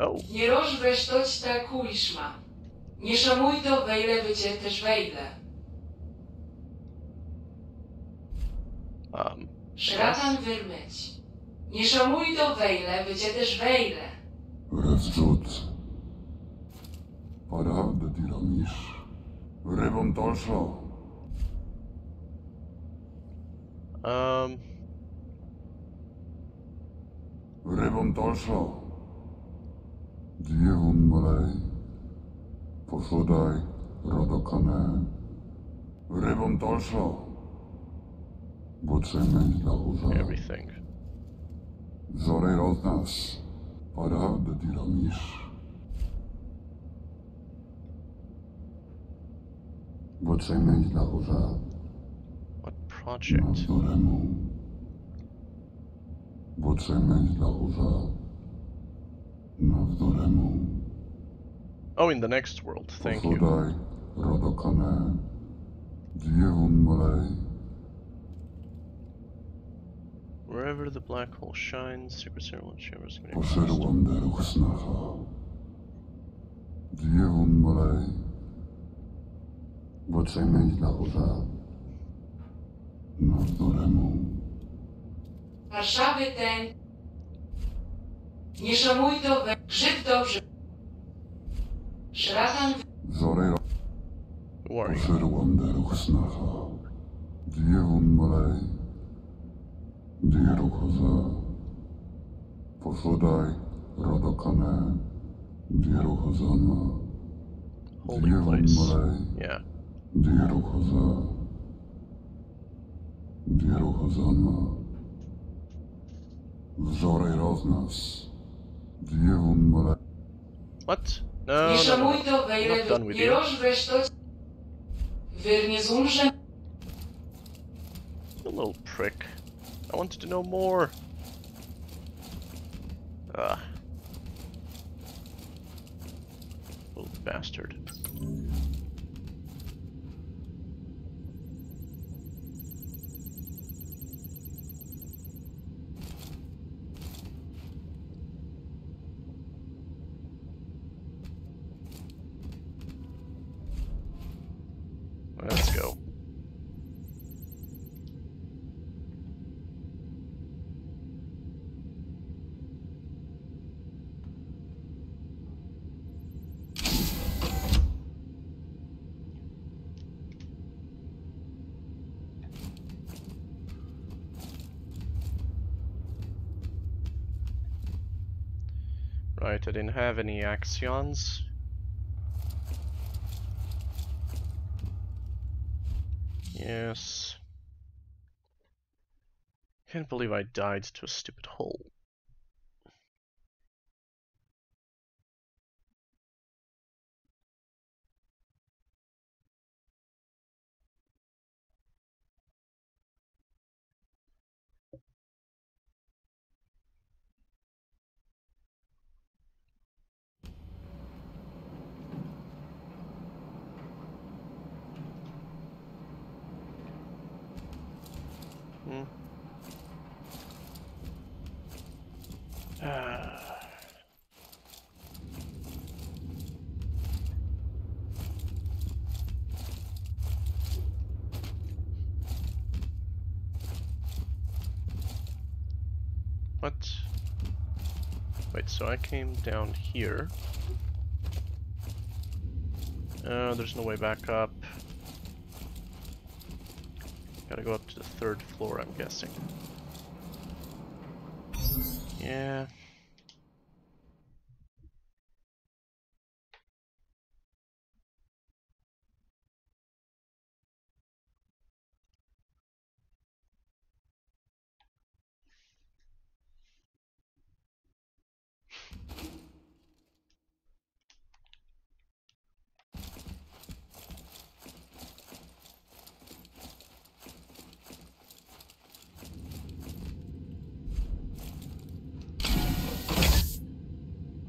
Oh, Nie rozwresztoć ta kuliszma. Nie szamuj to wejle wycie też wejle. um, Szratan wyrmyć. Nie szamuj to wejle wycie też wejle. Rozrzut. Parade tiramisz. Rybą toszo. um, Rybą toszo. Dievum mlej, posodaj rodokane. Rybom tolšo. Budeme na uza. Everything. Zorej od nás. Paráda ti romíš. Budeme na uza. What project? Na Zoremu. Budeme na uza. Nadzoremu. Oh, in the next world, thank you. Posudaj rodokane. Diewun malej. Wherever the black hole shines, secret ceremony chambers can Poszerłam deruch snacha. Nie szamuj to we... Grzyb dobrze. Szratan are you? Poszerłam deruch snacha. Diewun malej. Dieruchoza. Posudaj rodokane. Dieruchozana. Holy Diewun place. Yeah. Dieruchoza. Dieruchozana. Wzorej roznas. What? No, no, no, szamuj no. to wejle Not done with you. You little prick. I wanted to know more. Ah. Little bastard. Let's go. I didn't have any axions. Yes. Can't believe I died to a stupid hole. Hmm. Ah. What? Wait, so I came down here. Uh, there's no way back up. Gotta go up to the third floor, I'm guessing. Yeah.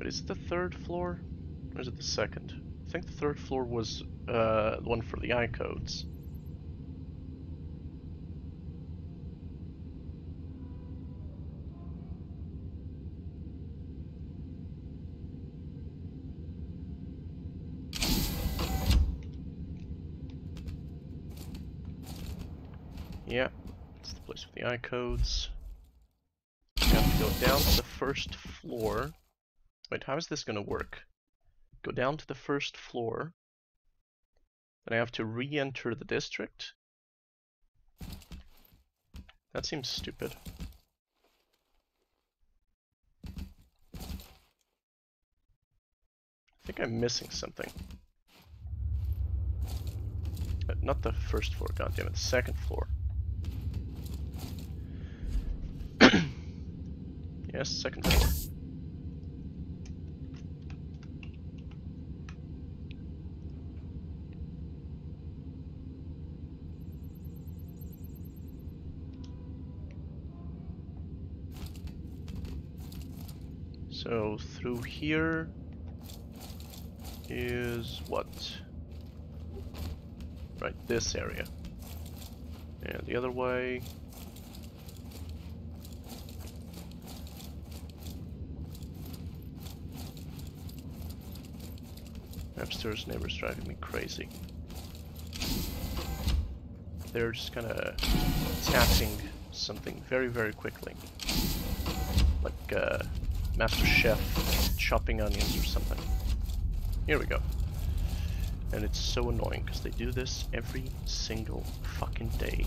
But is it the third floor? Or is it the second? I think the third floor was uh, the one for the eye codes. Yeah, it's the place with the eye codes. You have to go down to the first floor. Wait, how is this gonna work? Go down to the first floor. Then I have to re-enter the district? That seems stupid. I think I'm missing something. Uh, Not the first floor, God goddammit, the second floor. yes, second floor. So through here is what? Right, this area. And the other way. Upstairs neighbors driving me crazy. They're just kind of tapping something very, very quickly. Like uh, Master Chef chopping onions or something. Here we go. And it's so annoying because they do this every single fucking day.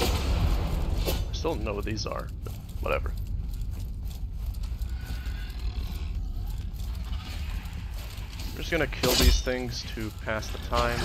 I still don't know what these are, but whatever. I'm just gonna kill these things to pass the time.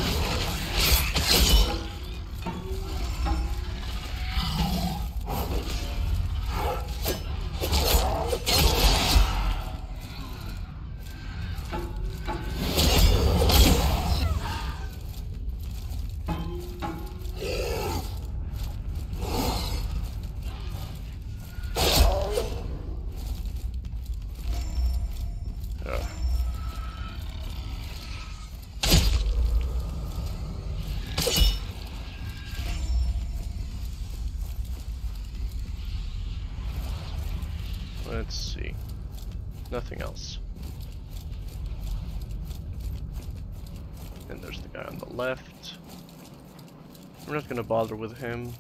Bother with him.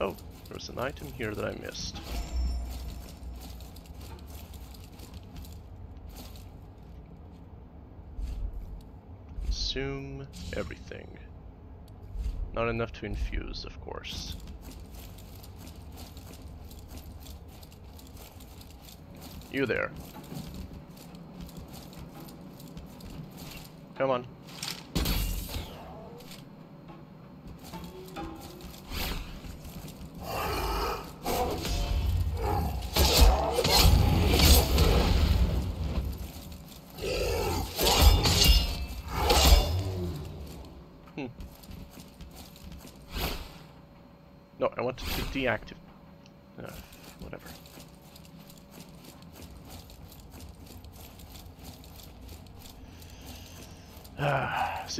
Oh, there's an item here that I missed. Consume everything. Not enough to infuse, of course. You there. Come on.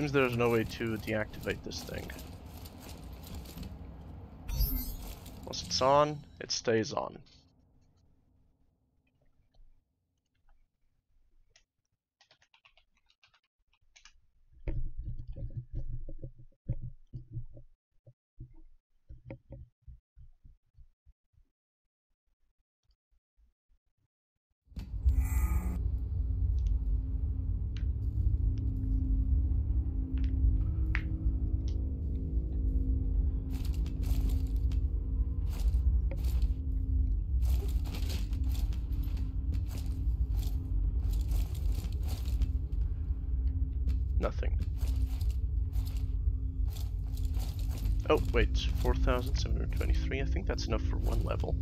Seems there's no way to deactivate this thing. Once it's on, it stays on. 4,723. I think that's enough for one level.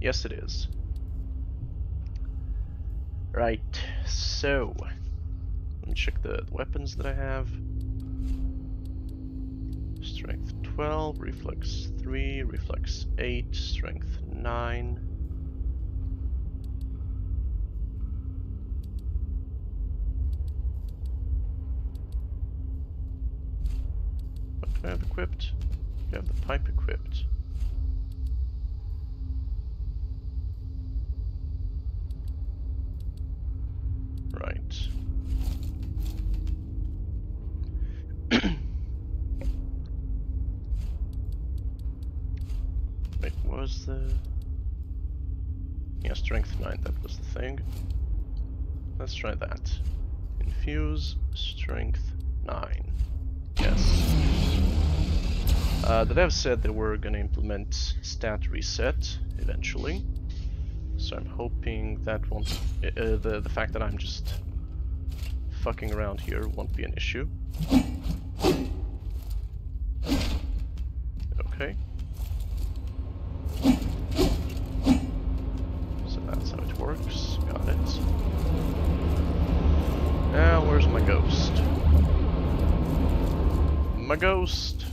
Yes, it is. Right, so Let me check the weapons that I have. Strength 12, reflex 3, reflex 8, strength 9. Have equipped? I have the pipe equipped. The dev said they were gonna implement stat reset eventually. So I'm hoping that won't... Uh, uh, the, the fact that I'm just fucking around here won't be an issue. Okay. So that's how it works. Got it. Now, where's my ghost? My ghost!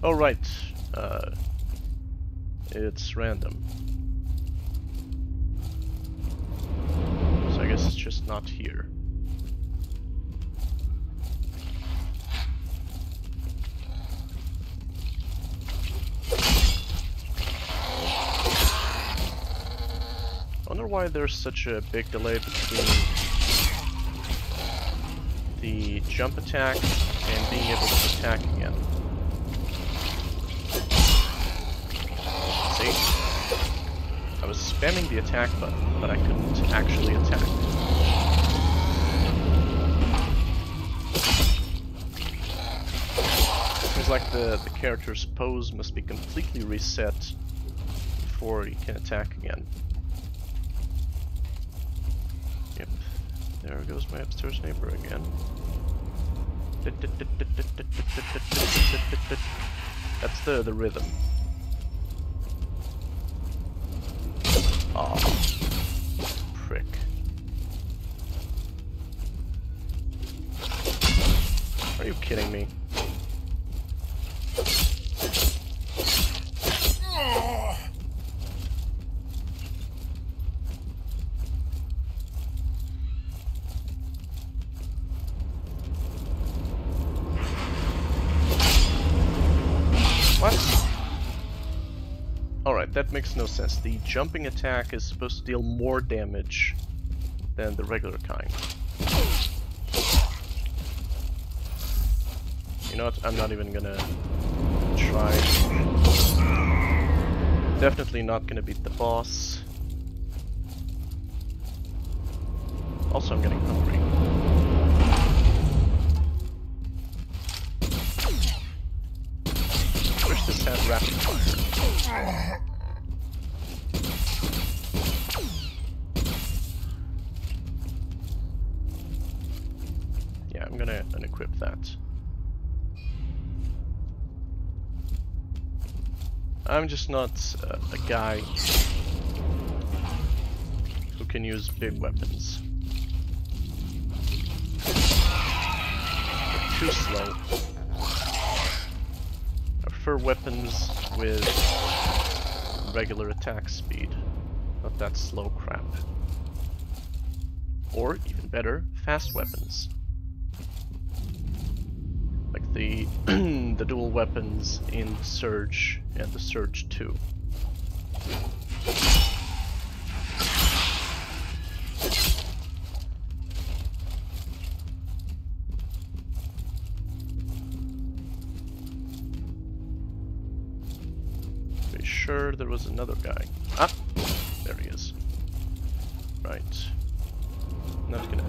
Oh, right. Uh, it's random. So I guess it's just not here. I wonder why there's such a big delay between the jump attack and being able to attack again. See? I was spamming the attack button, but I couldn't actually attack. Seems like the, the character's pose must be completely reset before he can attack again. Yep. There goes my upstairs neighbor again. That's the, the rhythm. Aw. Prick. Are you kidding me? No sense. The jumping attack is supposed to deal more damage than the regular kind. You know what? I'm not even gonna try. Definitely not gonna beat the boss. Also, I'm getting hungry. Wish this had rapid fire. Gonna that. I'm just not uh, a guy who can use big weapons. They're too slow. I prefer weapons with regular attack speed, not that slow crap. Or, even better, fast weapons. Like the the dual weapons in Surge and the Surge 2. Pretty sure there was another guy. Ah! There he is. Right. Not gonna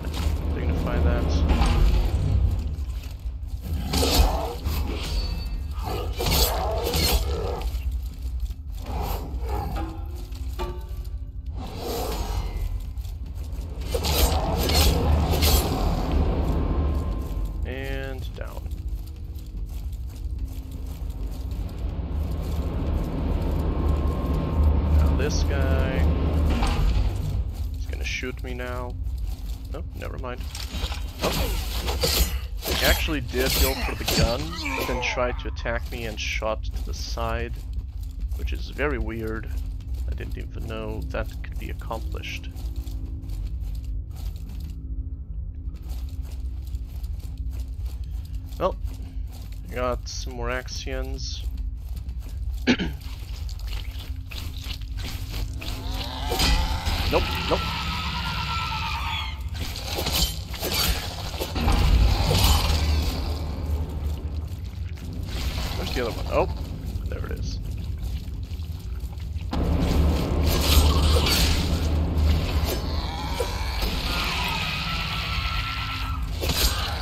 this guy. He's gonna shoot me now. Nope, never mind. Oh. He actually did go for the gun, but then tried to attack me and shot to the side, which is very weird. I didn't even know that could be accomplished. Well, got some more Axions. nope, nope. Where's the other one? Oh, there it is.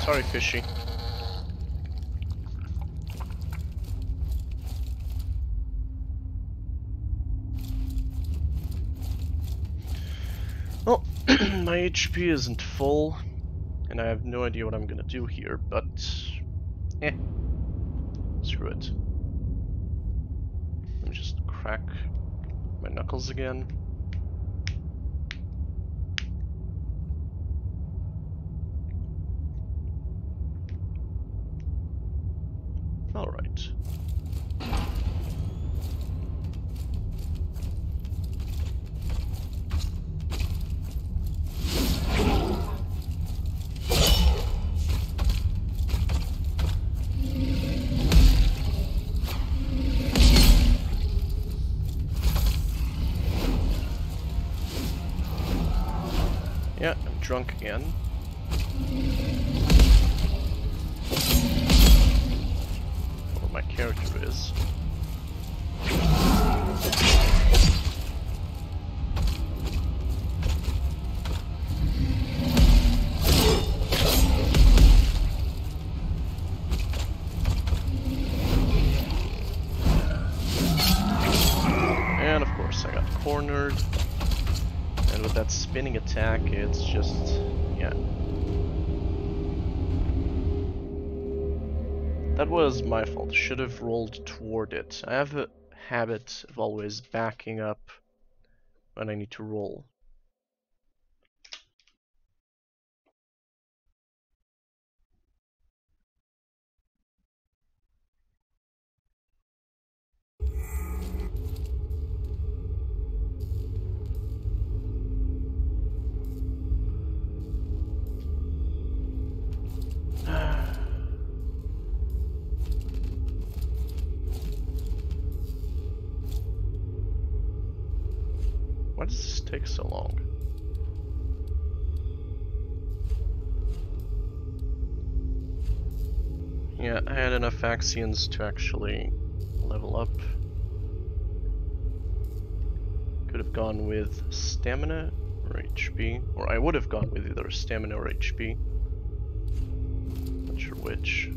Sorry, fishy. Well, my HP isn't full, and I have no idea what I'm gonna do here, but eh, screw it. Let me just crack my knuckles again. Fault. Should have rolled toward it. I have a habit of always backing up when I need to roll. Yeah, I had enough Axions to actually level up. Could have gone with stamina or HP, or I would have gone with either stamina or HP. Not sure which.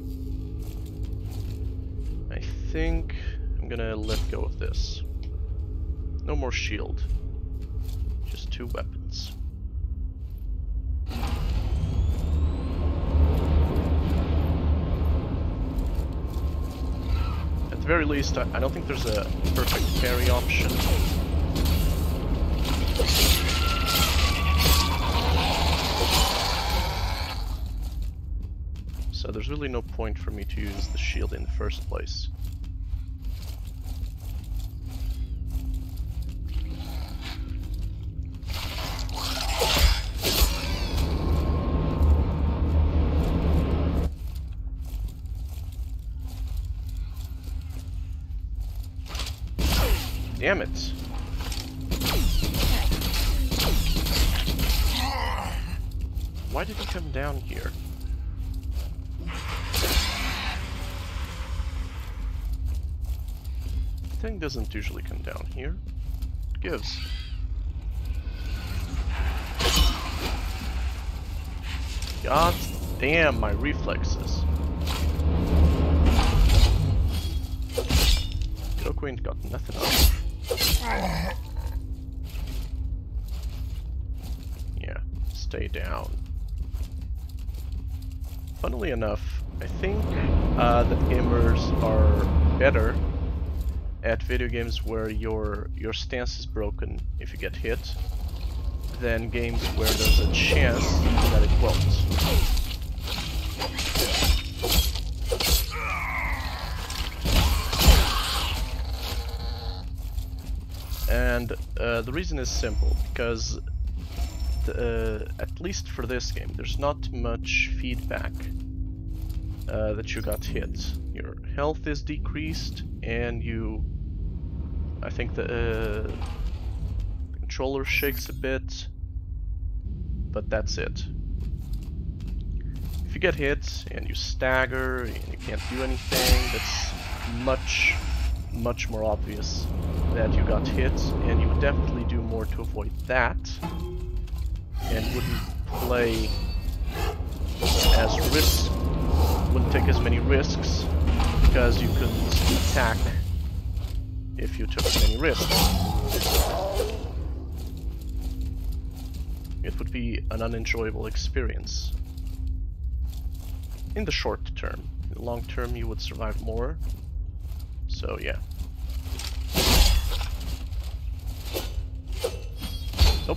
I think I'm gonna let go of this. No more shield. Just two weapons. At the very least, I, I don't think there's a perfect parry option. So there's really no point for me to use the shield in the first place. Damn it. Why did he come down here? Thing doesn't usually come down here. It gives. God damn my reflexes. Goku ain't got nothing on. Yeah, stay down. Funnily enough, I think uh, that gamers are better at video games where your your stance is broken if you get hit than games where there's a chance that it won't. And uh, the reason is simple, because the, uh, at least for this game, there's not much feedback uh, that you got hit. Your health is decreased, and you, I think the, uh, the controller shakes a bit, but that's it. If you get hit and you stagger and you can't do anything, that's much, much more obvious that you got hit, and you would definitely do more to avoid that, and wouldn't play as risk, wouldn't take as many risks, because you couldn't attack if you took many risks. It would be an unenjoyable experience. In the short term. In the long term you would survive more. So yeah. Nope.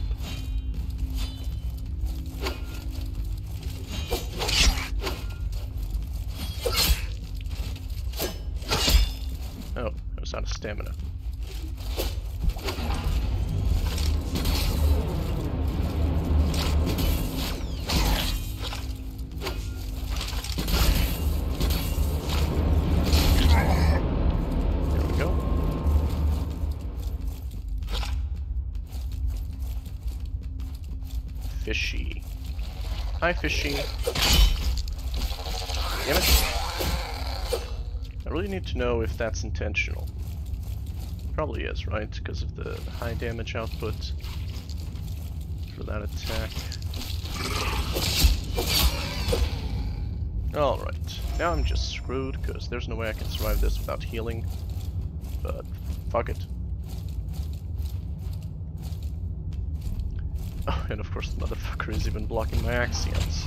Oh, I was out of stamina. Hi, fishy. Damn it. I really need to know if that's intentional. Probably is, right? Because of the high damage output for that attack. Alright, now I'm just screwed because there's no way I can survive this without healing. But fuck it. And of course the motherfucker is even blocking my Axions.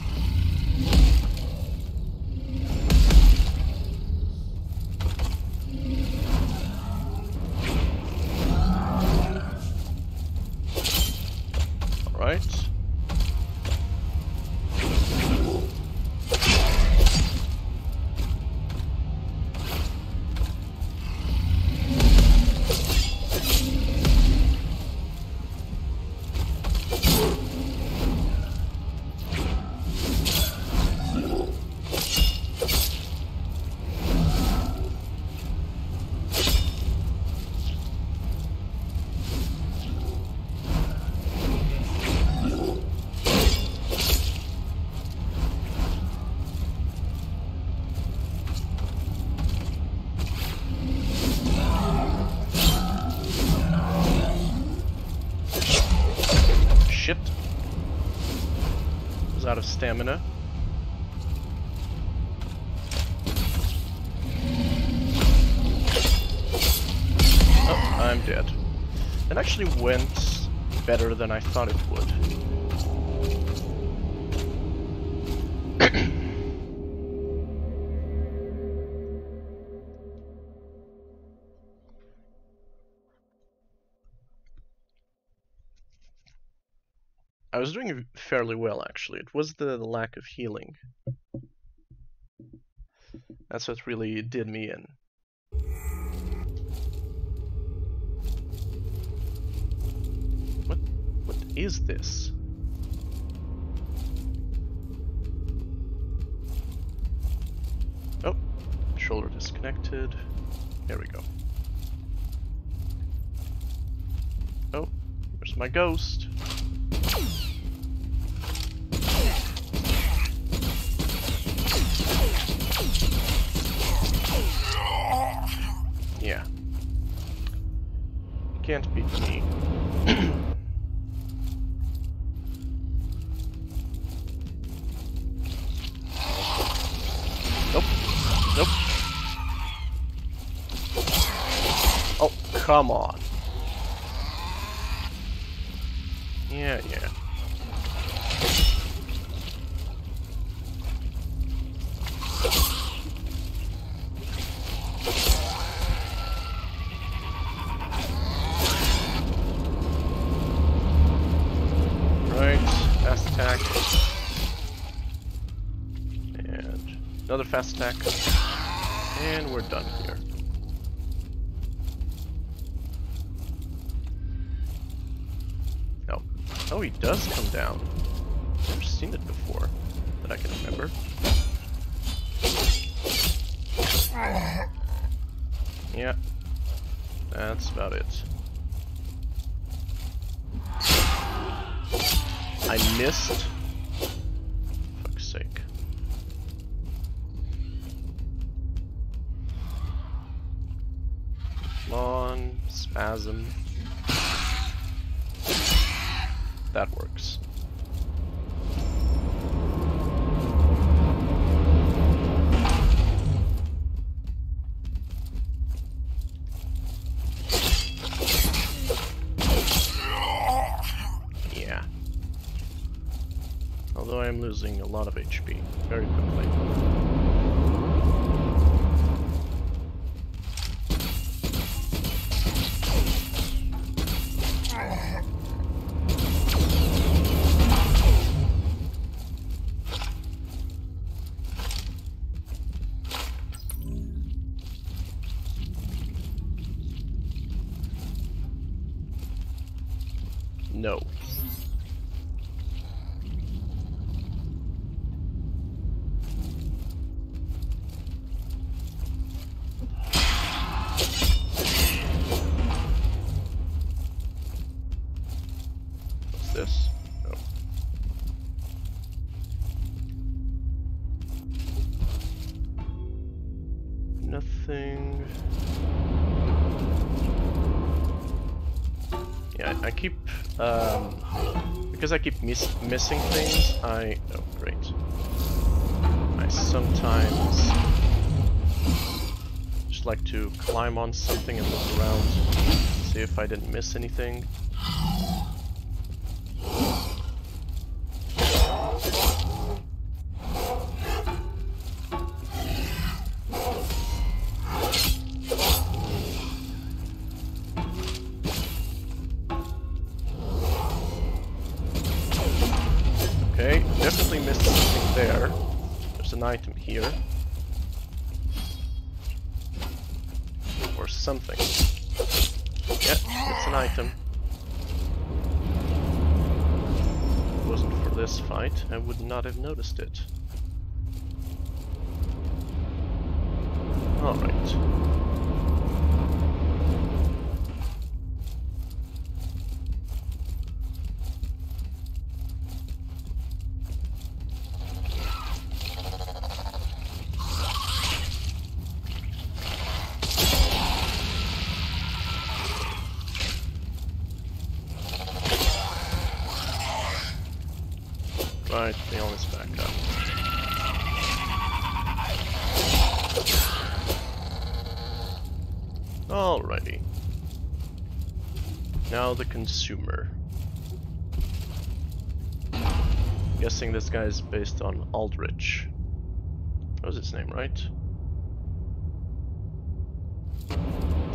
Stamina. Oh, I'm dead. It actually went better than I thought it would. I was doing fairly well actually. It was the, lack of healing. That's what really did me in. What what is this? Oh, shoulder disconnected. There we go. Oh, there's my ghost. Yeah. Can't beat me. nope. Nope. Oh, come on. Yeah, yeah. Fast. And we're done here. Oh. Oh, he does come down. Never seen it before that I can remember. Yeah. That's about it. I missed. HP very quickly. Um, because I keep miss missing things. I oh great. I sometimes just like to climb on something and look around, see if I didn't miss anything. Alright. Right, the is back up. Alrighty. Now the consumer. Guessing this guy is based on Aldrich. That was his name, right?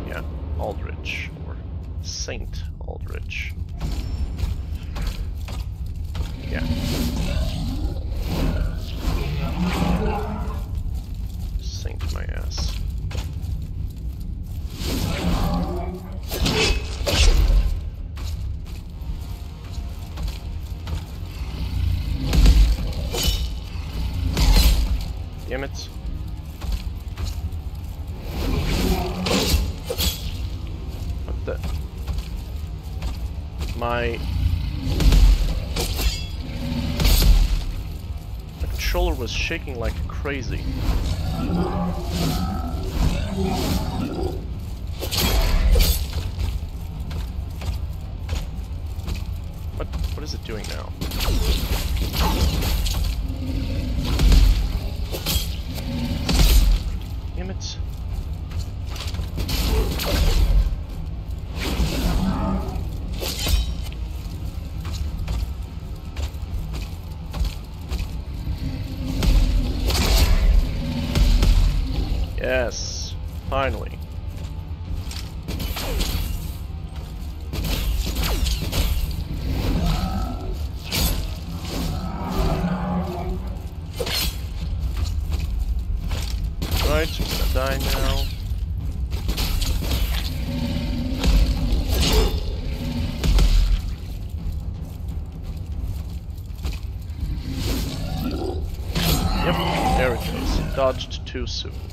Yeah, Aldrich, or Saint Aldrich. The? My my controller was shaking like crazy. Too soon.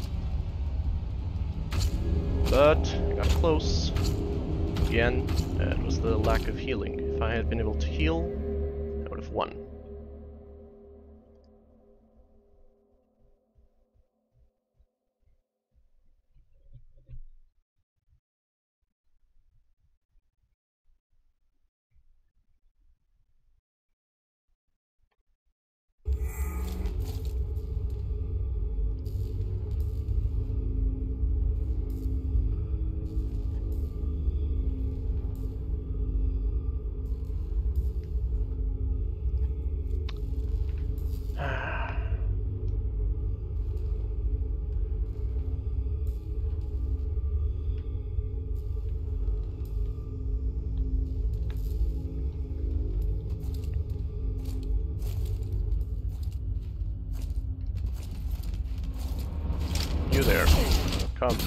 Come.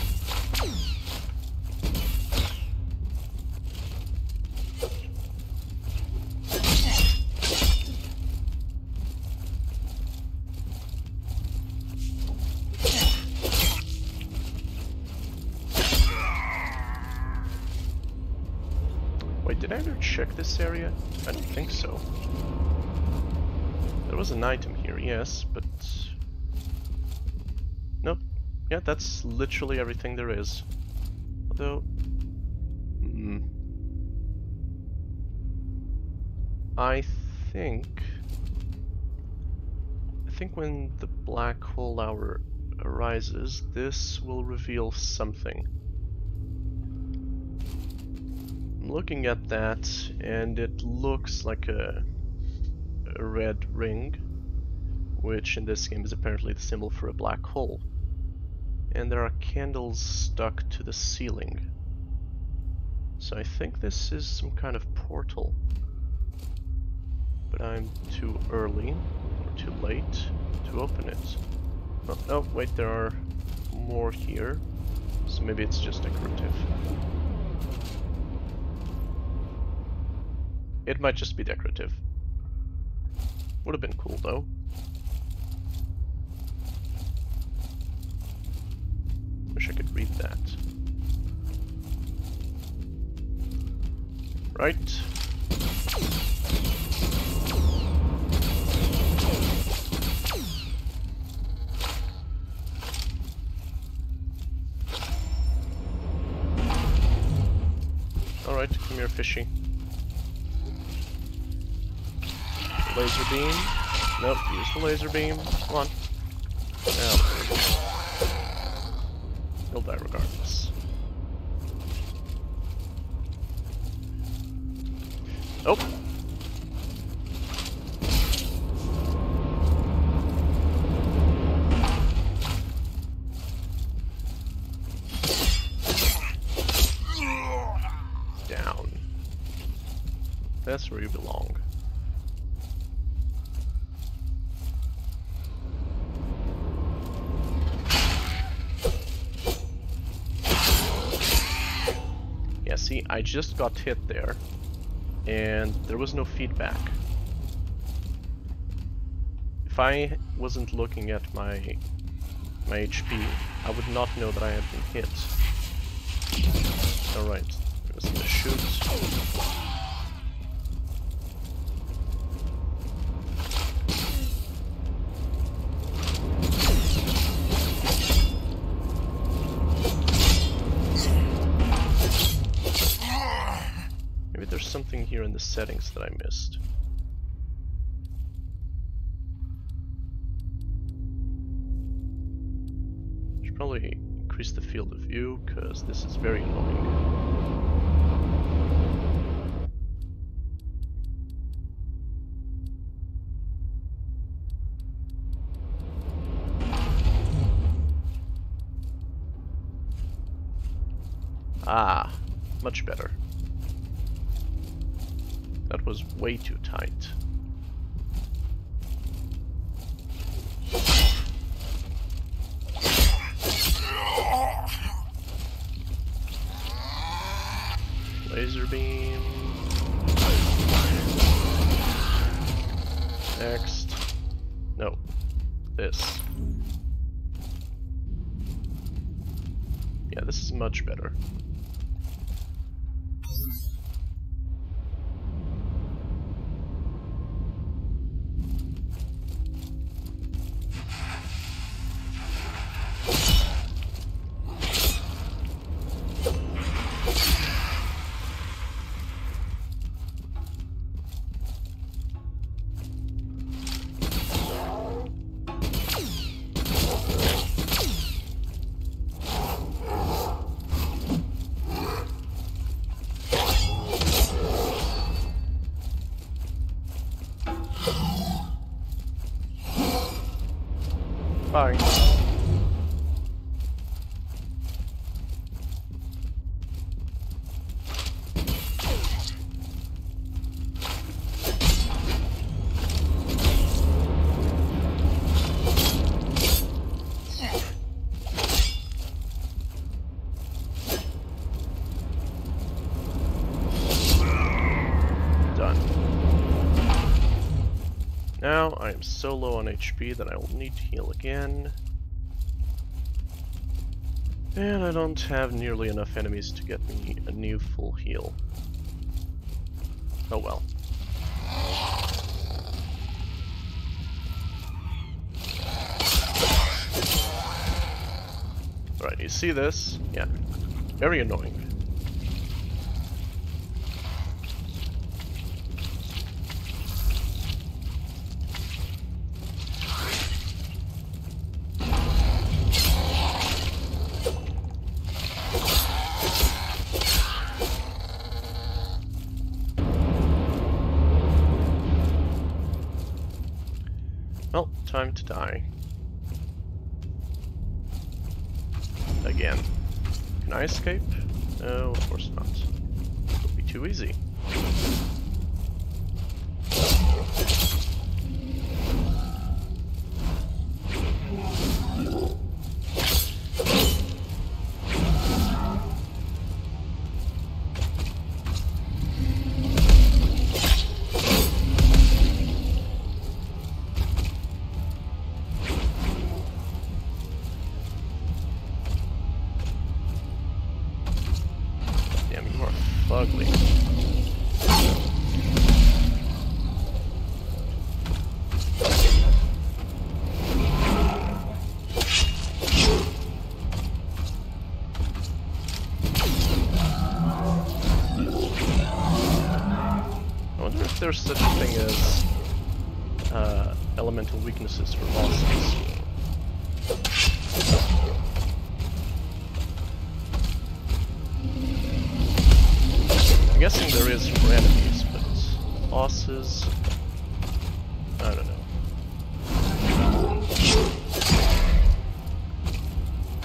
Wait, did I ever check this area? I don't think so. There was an item here, yes, but... Nope. Yeah, that's literally everything there is. Although... Hmm. I think... I think when the black hole hour arises, this will reveal something. I'm looking at that, and it looks like a, a red ring, which in this game is apparently the symbol for a black hole. And there are candles stuck to the ceiling. So I think this is some kind of portal. But I'm too early, or too late, to open it. Oh, oh wait, there are more here. So maybe it's just decorative. It might just be decorative. Would have been cool though. Wish I could read that. Right. Alright, come here, fishy. Laser beam. Nope, use the laser beam. Come on. Now. He'll die regardless. Oh! Down. That's where you belong. Yeah, see, I just got hit there, and there was no feedback. If I wasn't looking at my my HP, I would not know that I had been hit. Alright, I'm shoot. Settings that I missed. Should probably increase the field of view because this is very annoying. Ah, much better. That was way too tight. So low on HP that I will need to heal again. And I don't have nearly enough enemies to get me a new full heal. Oh well. Alright, you see this? Yeah. Very annoying. There's such a thing as uh, elemental weaknesses for bosses. I'm guessing there is for enemies, but bosses. I don't know.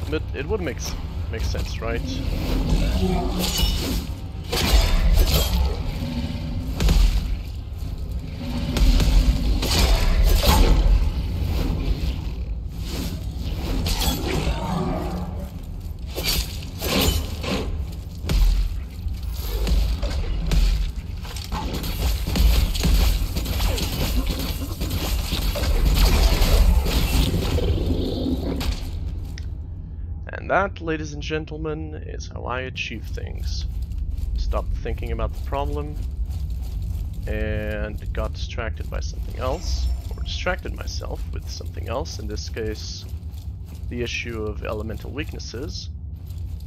But it would make make sense, right? ladies and gentlemen, is how I achieve things. Stopped thinking about the problem and got distracted by something else, or distracted myself with something else, in this case the issue of elemental weaknesses,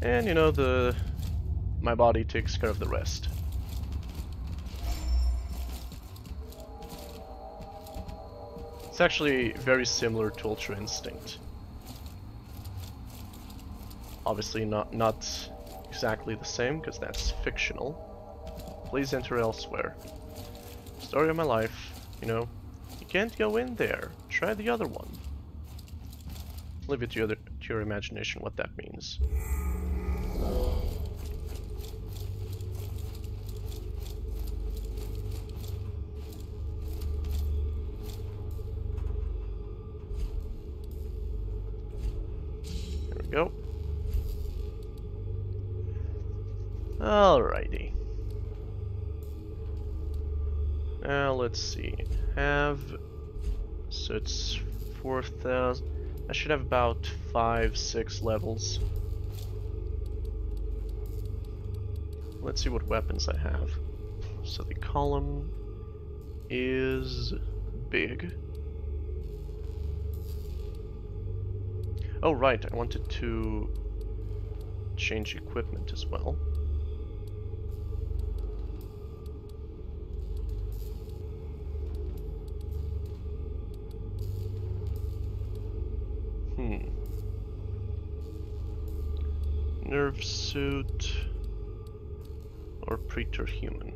and you know, the my body takes care of the rest. It's actually very similar to Ultra Instinct. Obviously not not exactly the same because that's fictional. Please enter elsewhere. Story of my life, you know. You can't go in there. Try the other one. Leave it to your, to your imagination what that means. There we go. Alrighty. Now let's see. Have so it's four thousand. I should have about five, six levels. Let's see what weapons I have. So the column is big. Oh right, I wanted to change equipment as well. Hmm. Nerve suit or preterhuman.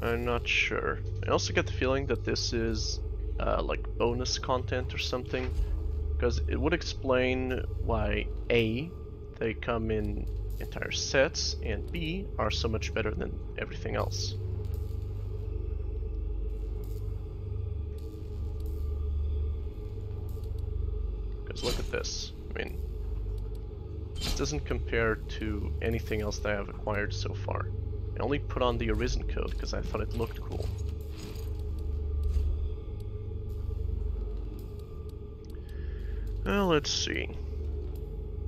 I'm not sure. I also get the feeling that this is uh, like bonus content or something, because it would explain why A, they come in entire sets, and B, are so much better than everything else. Because look at this. I mean, this doesn't compare to anything else that I have acquired so far. I only put on the Arisen code because I thought it looked cool. Well, let's see.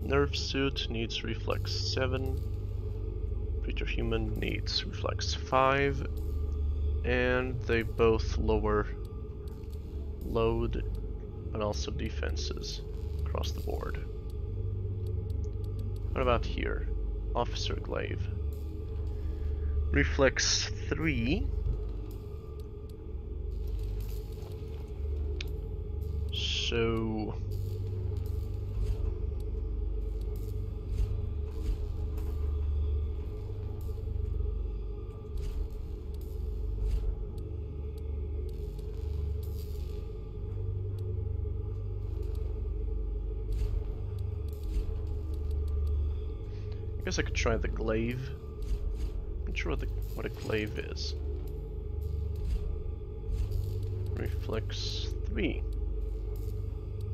Nerve suit needs reflex 7. Preterhuman needs reflex 5. And they both lower load but also defenses across the board. What about here? Officer Glaive. Reflex 3. So... guess I could try the glaive. I'm Not sure what, the, what a glaive is. Reflex 3.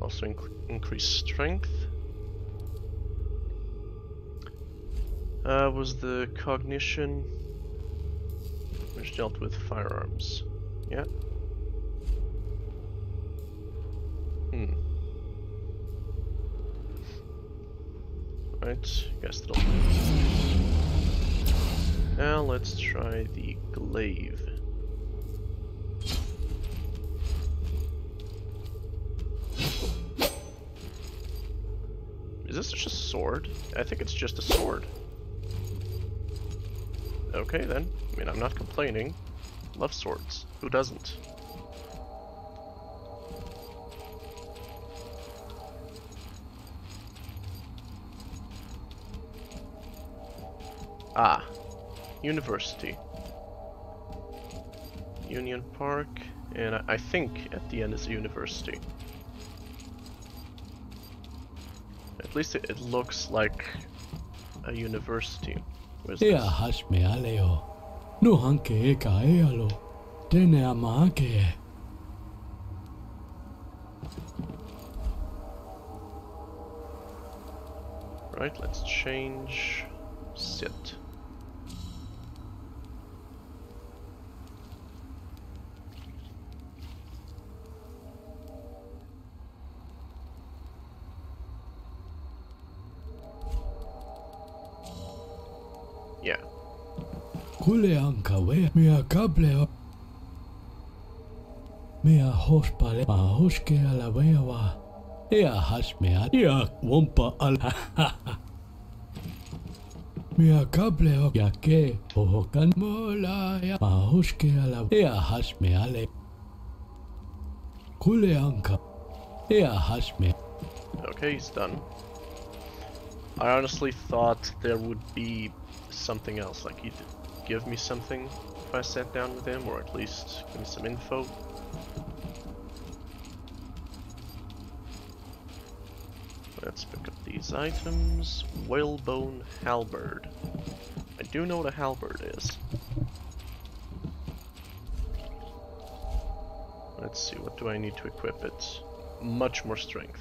Also inc increase strength. Uh, was the cognition, which dealt with firearms. Yeah. Right, guess that'll. Now let's try the glaive. Is this just a sword? I think it's just a sword. Okay then. I mean, I'm not complaining. Love swords. Who doesn't? Ah, university. Union Park, and I, I think at the end is a university. At least it, it looks like a university. Where's this? aleo. No hanke e ka e. Tene a maake e. Right, let's change sit. Kule anka wea. Mea kable o. Mea hospale. Ma hoske ala wea wa. Ea hasme a. Ea wompa ala. Mea kable o. Ya ke. Ohokan mola ya. Ma hoske ala. Ea hasme ale. Kuleanka. Ja, Hashme. Okay, he's done. I honestly thought there would be something else, like he'd give me something if I sat down with him, or at least give me some info. Let's pick up these items. Whalebone halberd. I do know what a halberd is. Let's see, what do I need to equip it? Much more strength.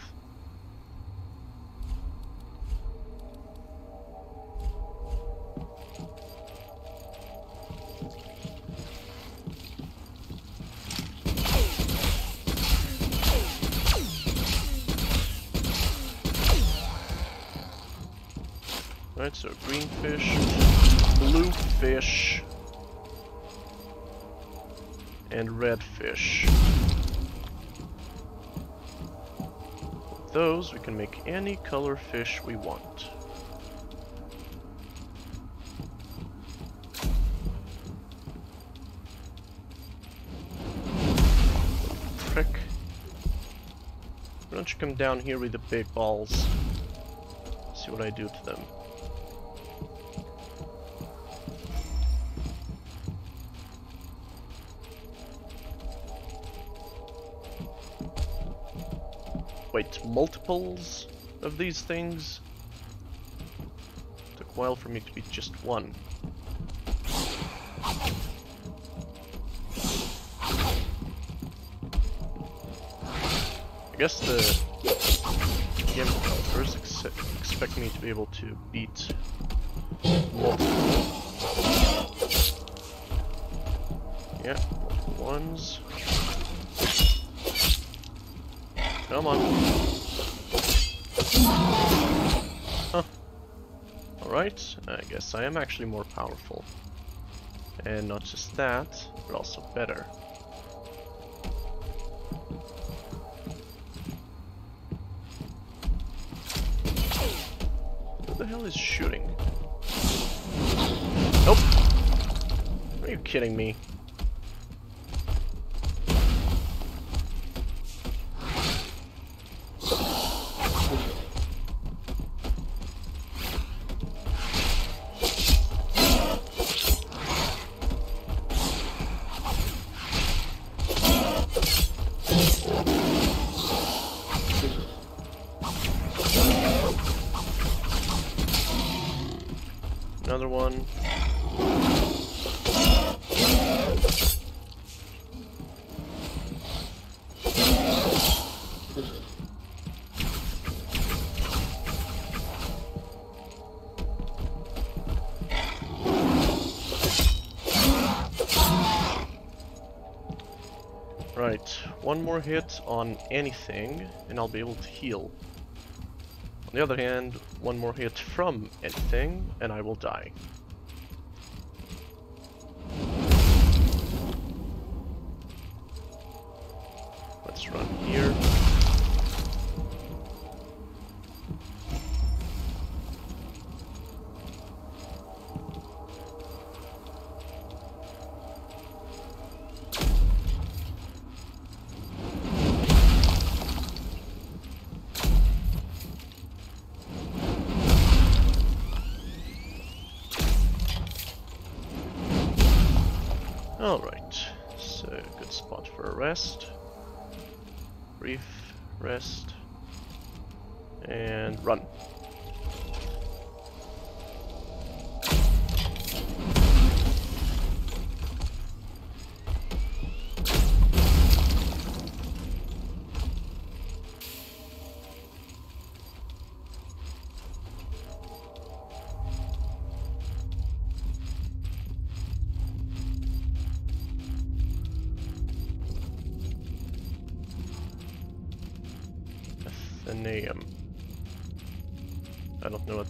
And red fish. With those, we can make any color fish we want. Frick. Why don't you come down here with the big balls? See what I do to them. Multiples of these things? Took a while for me to be just one. I guess the game developers ex expect me to be able to beat multiple. Yeah, multiple ones. Come on. Huh. Alright, I guess I am actually more powerful. And not just that, but also better. Who the hell is shooting? Nope. Are you kidding me? Another one. Right, one more hit on anything and I'll be able to heal. On the other hand, one more hit from anything, and I will die.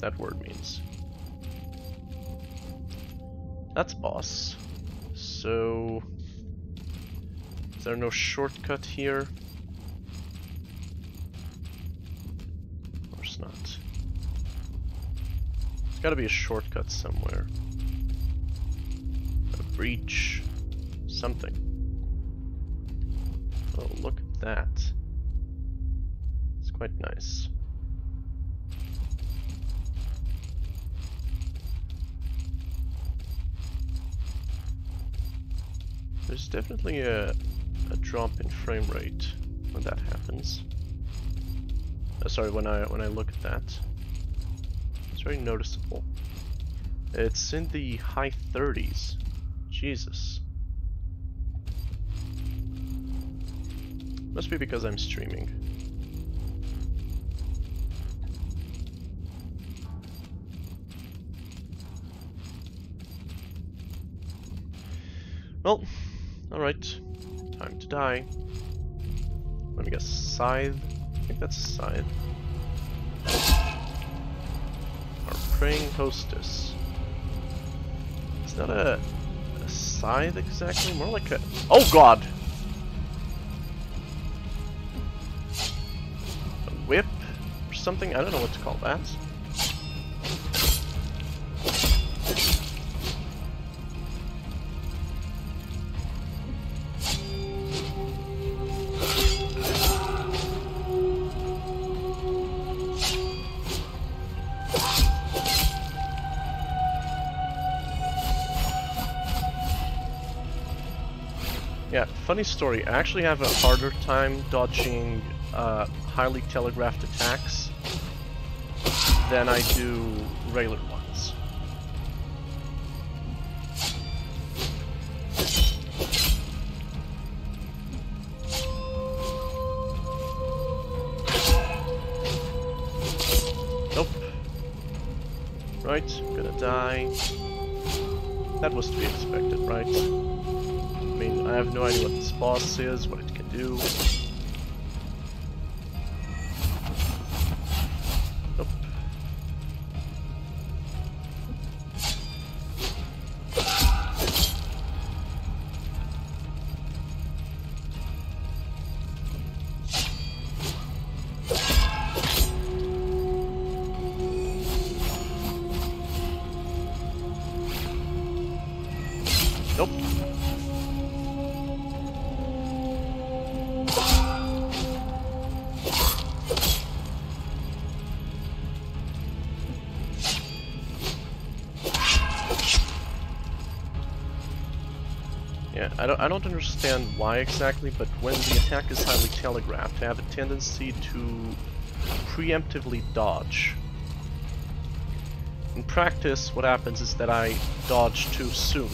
That word means. That's boss. So... Is there no shortcut here? Of course not. There's gotta be a shortcut somewhere. A breach. Something. Oh, look at that. It's quite nice. There's definitely a, a drop in frame rate when that happens. Uh, sorry, when I when I look at that, it's very noticeable. It's in the high 30s. Jesus. Must be because I'm streaming. Well, alright. Time to die. Let me guess, Scythe? I think that's a Scythe. Our Praying Hostess. It's not a, a Scythe exactly, more like a... Oh god! A whip? Or something? I don't know what to call that. Funny story. I actually have a harder time dodging uh, highly telegraphed attacks than I do regular ones. Nope. Right, gonna die. That was to be expected, right? I have no idea what this boss is, what it can do. I don't, I don't understand why exactly, but when the attack is highly telegraphed, I have a tendency to preemptively dodge. In practice, what happens is that I dodge too soon.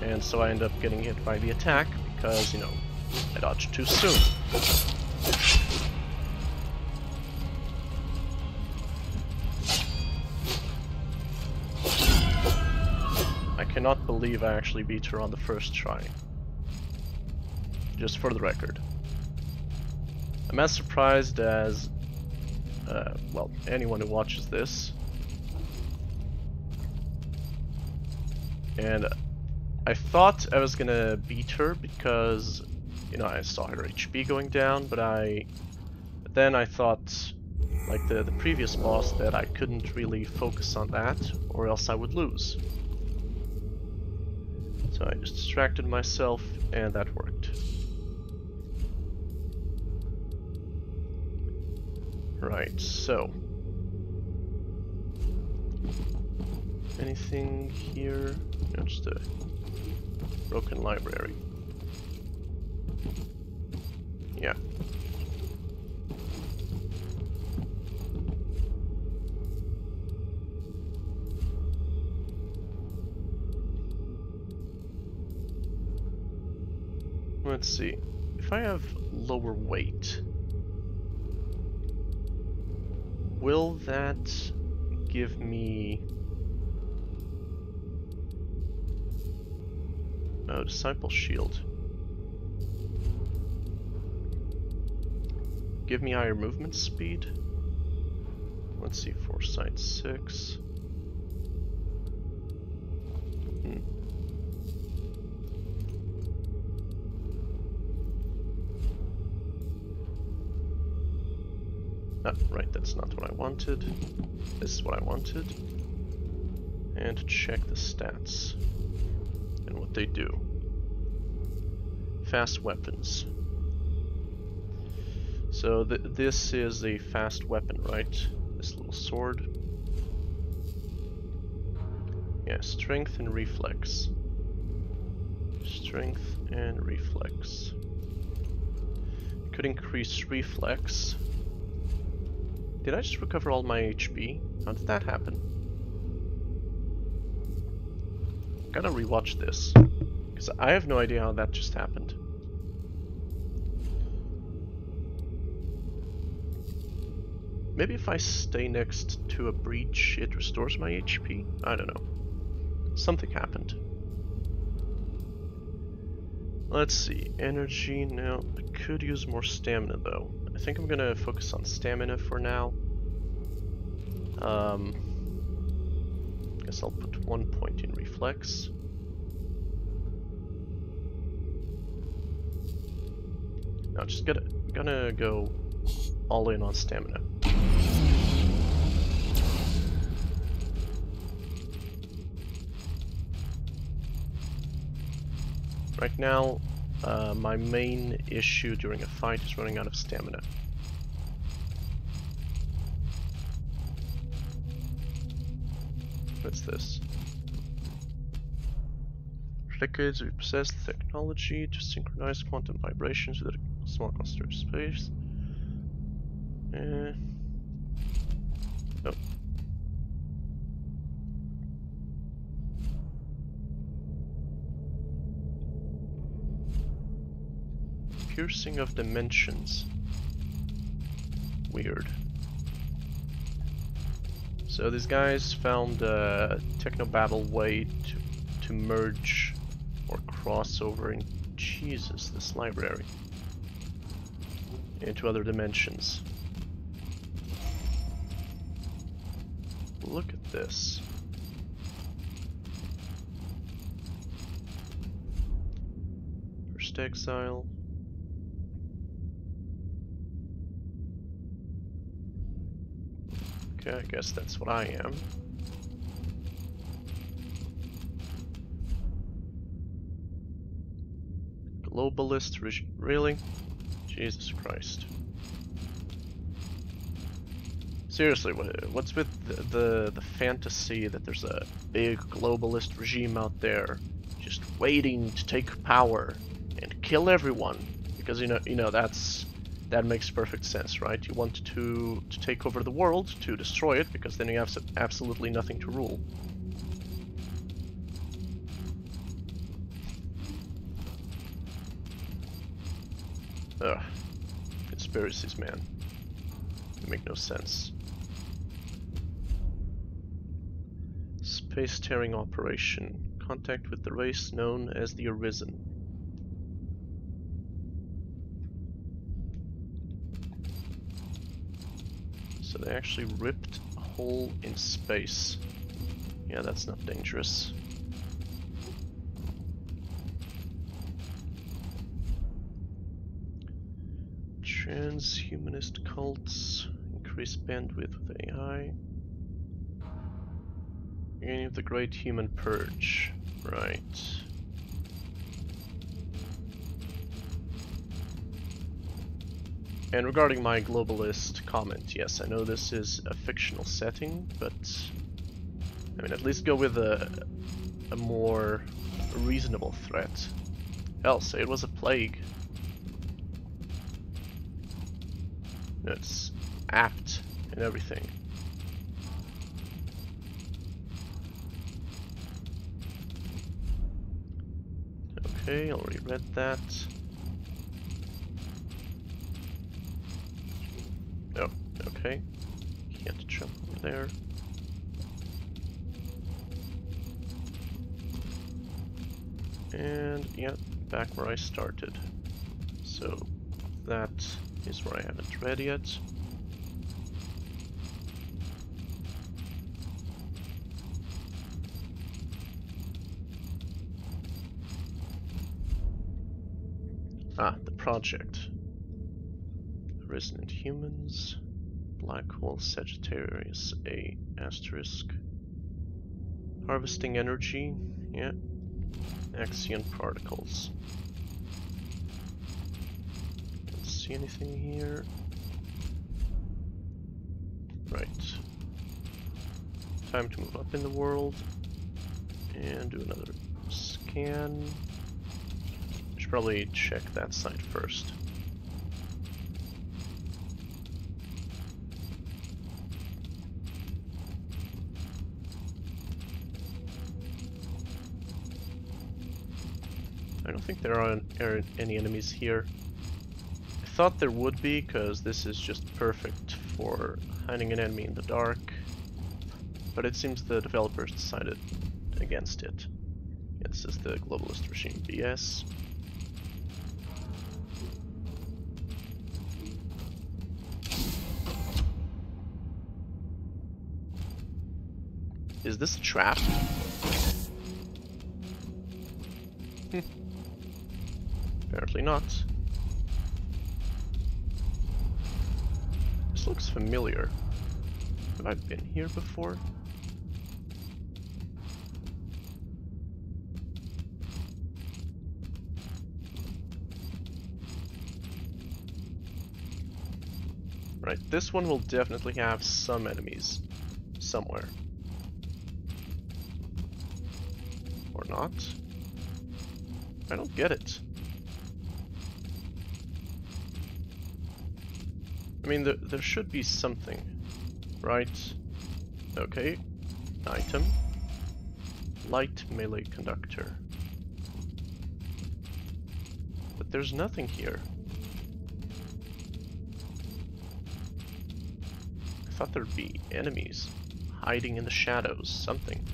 And so I end up getting hit by the attack because, you know, I dodged too soon. Believe I actually beat her on the first try. Just for the record. I'm as surprised as, uh, well, anyone who watches this. And I thought I was gonna beat her because, you know, I saw her HP going down, but I... But then I thought, like the, the previous boss, that I couldn't really focus on that, or else I would lose. So I just distracted myself, and that worked. Right, so... Anything here? Just a broken library. Yeah. Let's see. If I have lower weight, will that give me Oh, Disciple Shield. Give me higher movement speed. Let's see, Foresight 6. Ah, right, that's not what I wanted. This is what I wanted. And check the stats and what they do. Fast weapons. So th this is a fast weapon, right? This little sword. Yeah, strength and reflex. Strength and reflex. Could increase reflex. Did I just recover all my HP? How did that happen? i Gotta rewatch this. Because I have no idea how that just happened. Maybe if I stay next to a breach, it restores my HP? I don't know. Something happened. Let's see, energy now. I could use more stamina though. I think I'm gonna focus on stamina for now. Um, guess I'll put one point in reflex. Now just gonna gonna go all in on stamina. Right now, uh, my main issue during a fight is running out of stamina. What's this? Decades, we possessed the technology to synchronize quantum vibrations with a small cluster of space. Uh, oh. Piercing of dimensions. Weird. So these guys found a technobabble way to to merge or cross over in Jesus this library into other dimensions. Look at this. First exile. Okay, I guess that's what I am. Globalist regime. Really? Jesus Christ. Seriously, what what's with the, the, the fantasy that there's a big globalist regime out there just waiting to take power and kill everyone? Because you know, you know that's that makes perfect sense, right? You want to to take over the world to destroy it because then you have absolutely nothing to rule. Ugh. Conspiracies, man. They make no sense. Space tearing operation. Contact with the race known as the Arisen. They actually ripped a hole in space. Yeah, that's not dangerous. Transhumanist cults. Increase bandwidth with AI. Beginning of the Great Human Purge. Right. And regarding my globalist comment, yes, I know this is a fictional setting, but I mean, at least go with a, a more reasonable threat. Say it was a plague. It's apt and everything. Okay, already read that. Oh, okay. Can't jump over there. And, yeah, back where I started. So, that is where I haven't read yet. Ah, the project. Resident humans. Black hole Sagittarius A asterisk. Harvesting energy, yeah. Axion particles. Don't see anything here. Right. Time to move up in the world and do another scan. Should probably check that side first. Think there are, are any enemies here. I thought there would be, because this is just perfect for hiding an enemy in the dark. But it seems the developers decided against it. This is the globalist regime BS. Is this a trap? Apparently not. This looks familiar. Have I been here before? Right, this one will definitely have some enemies somewhere. Or not. I don't get it. I mean, there, there should be something, right? Okay, item, light melee conductor. But there's nothing here. I thought there'd be enemies hiding in the shadows, something.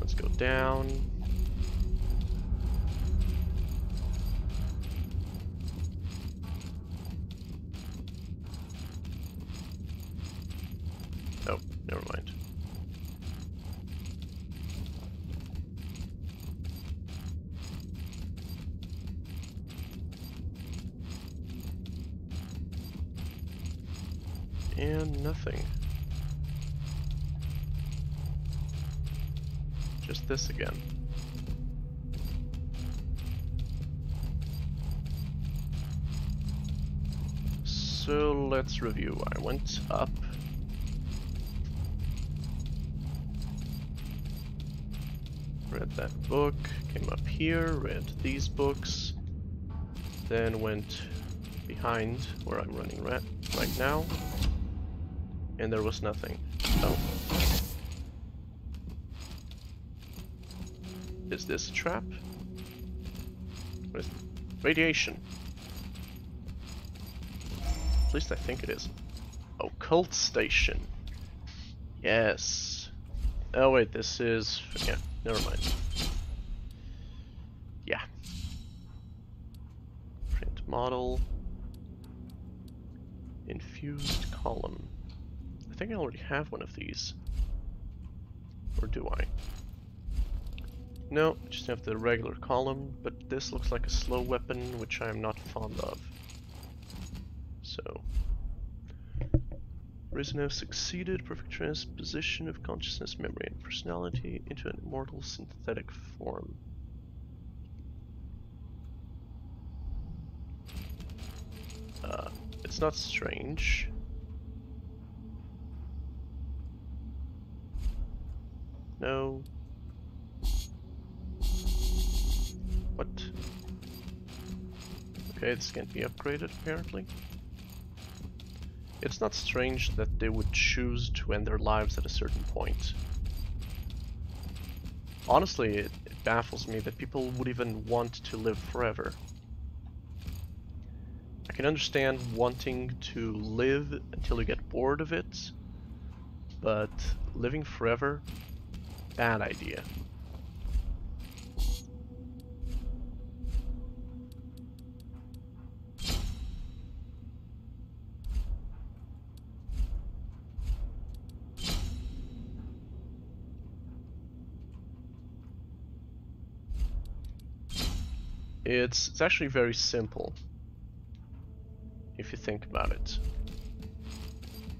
Let's go down. Oh, never mind. And nothing. Just this again. So let's review. I went up. Read that book, came up here, read these books, then went behind where I'm running right, right now, and there was nothing. Oh. Is this a trap? Is Radiation. At least I think it is. Occult station. Yes. Oh wait, this is... yeah, never mind. Yeah. Print model. Infused column. I think I already have one of these. Or do I? No, just have the regular column, but this looks like a slow weapon, which I am not fond of. So, Rizno succeeded perfect transposition of consciousness, memory, and personality into an immortal synthetic form. Uh, it's not strange. No. What? Okay, this can't be upgraded apparently. It's not strange that they would choose to end their lives at a certain point. Honestly, it, it baffles me that people would even want to live forever. I can understand wanting to live until you get bored of it, but living forever? Bad idea. It's, it's actually very simple, if you think about it.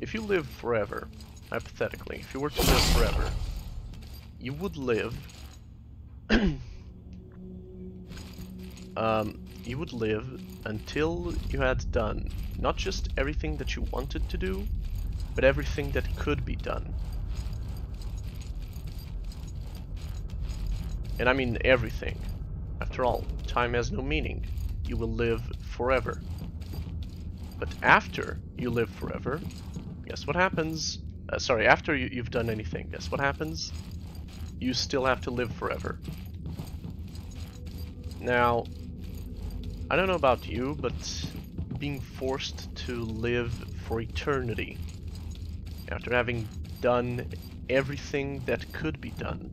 if you live forever, hypothetically, if you were to live forever, you would live. um, you would live until you had done not just everything that you wanted to do, but everything that could be done. And I mean everything. After all, time has no meaning. You will live forever. But after you live forever, guess what happens? Uh, sorry, after you, you've done anything, guess what happens? You still have to live forever. Now, I don't know about you, but being forced to live for eternity after having done everything that could be done,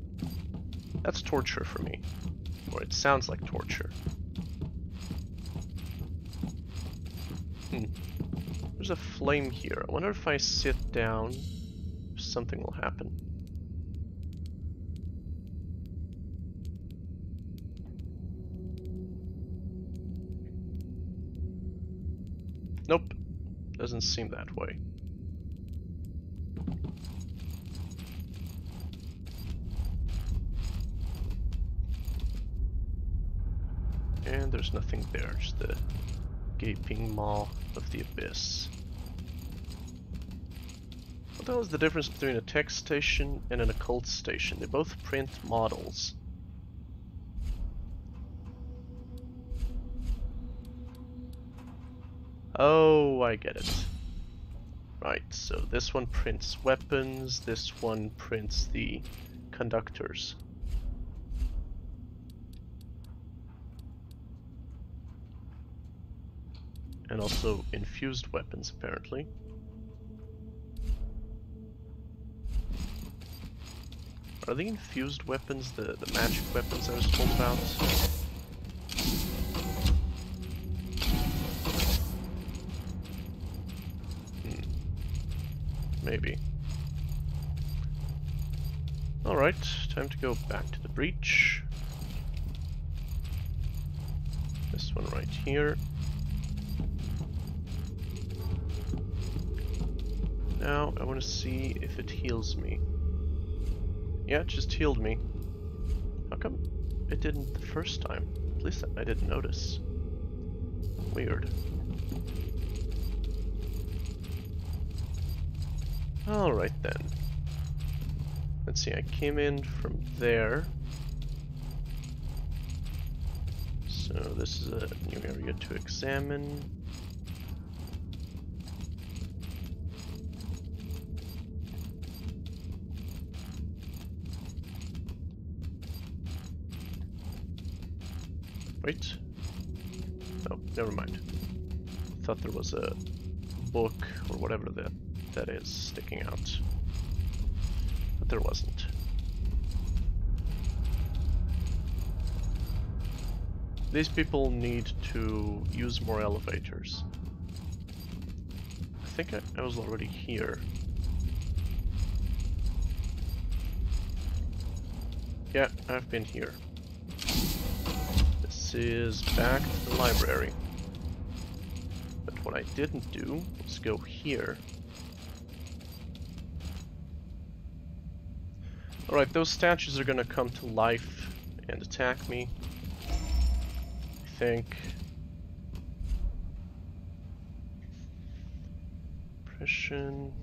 that's torture for me. Or it sounds like torture. Hmm. There's a flame here. I wonder if I sit down, something will happen. Nope. Doesn't seem that way. And there's nothing there, just the gaping maw of the abyss. What the hell is the difference between a tech station and an occult station? They both print models. Oh, I get it. Right, so this one prints weapons, this one prints the conductors. And also infused weapons, apparently. Are the infused weapons the, the magic weapons I was told about? Hmm. Maybe. Alright, time to go back to the breach. This one right here. Now I want to see if it heals me. Yeah, it just healed me. How come it didn't the first time? At least I didn't notice. Weird. Alright then. Let's see, I came in from there. So this is a new area to examine. Oh, never mind. Thought there was a book or whatever that that is sticking out. But there wasn't. These people need to use more elevators. I think I, I was already here. Yeah, I've been here is back to the library. But what I didn't do was go here. Alright, those statues are gonna come to life and attack me. I think. Impression.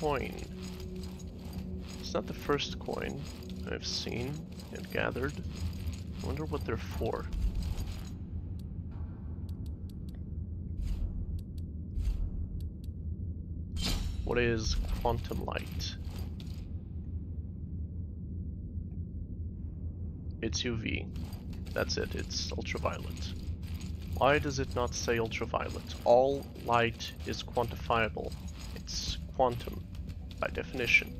Coin. It's not the first coin I've seen and gathered. I wonder what they're for. What is quantum light? It's UV. That's it, it's ultraviolet. Why does it not say ultraviolet? All light is quantifiable. Quantum by definition.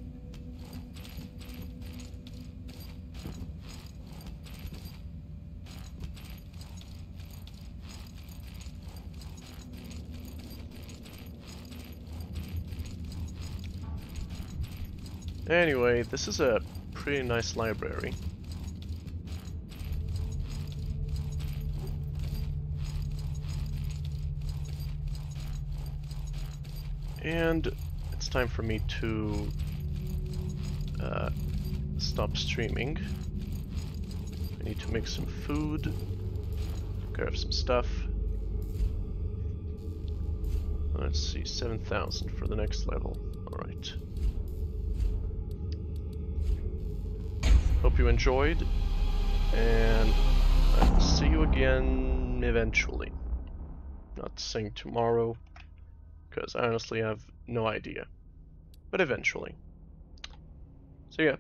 Anyway, this is a pretty nice library. And it's time for me to uh, stop streaming. I need to make some food, grab some stuff. Let's see, 7,000 for the next level. Alright. Hope you enjoyed, and I will see you again eventually. Not saying tomorrow, because I honestly have no idea. But eventually. So yeah,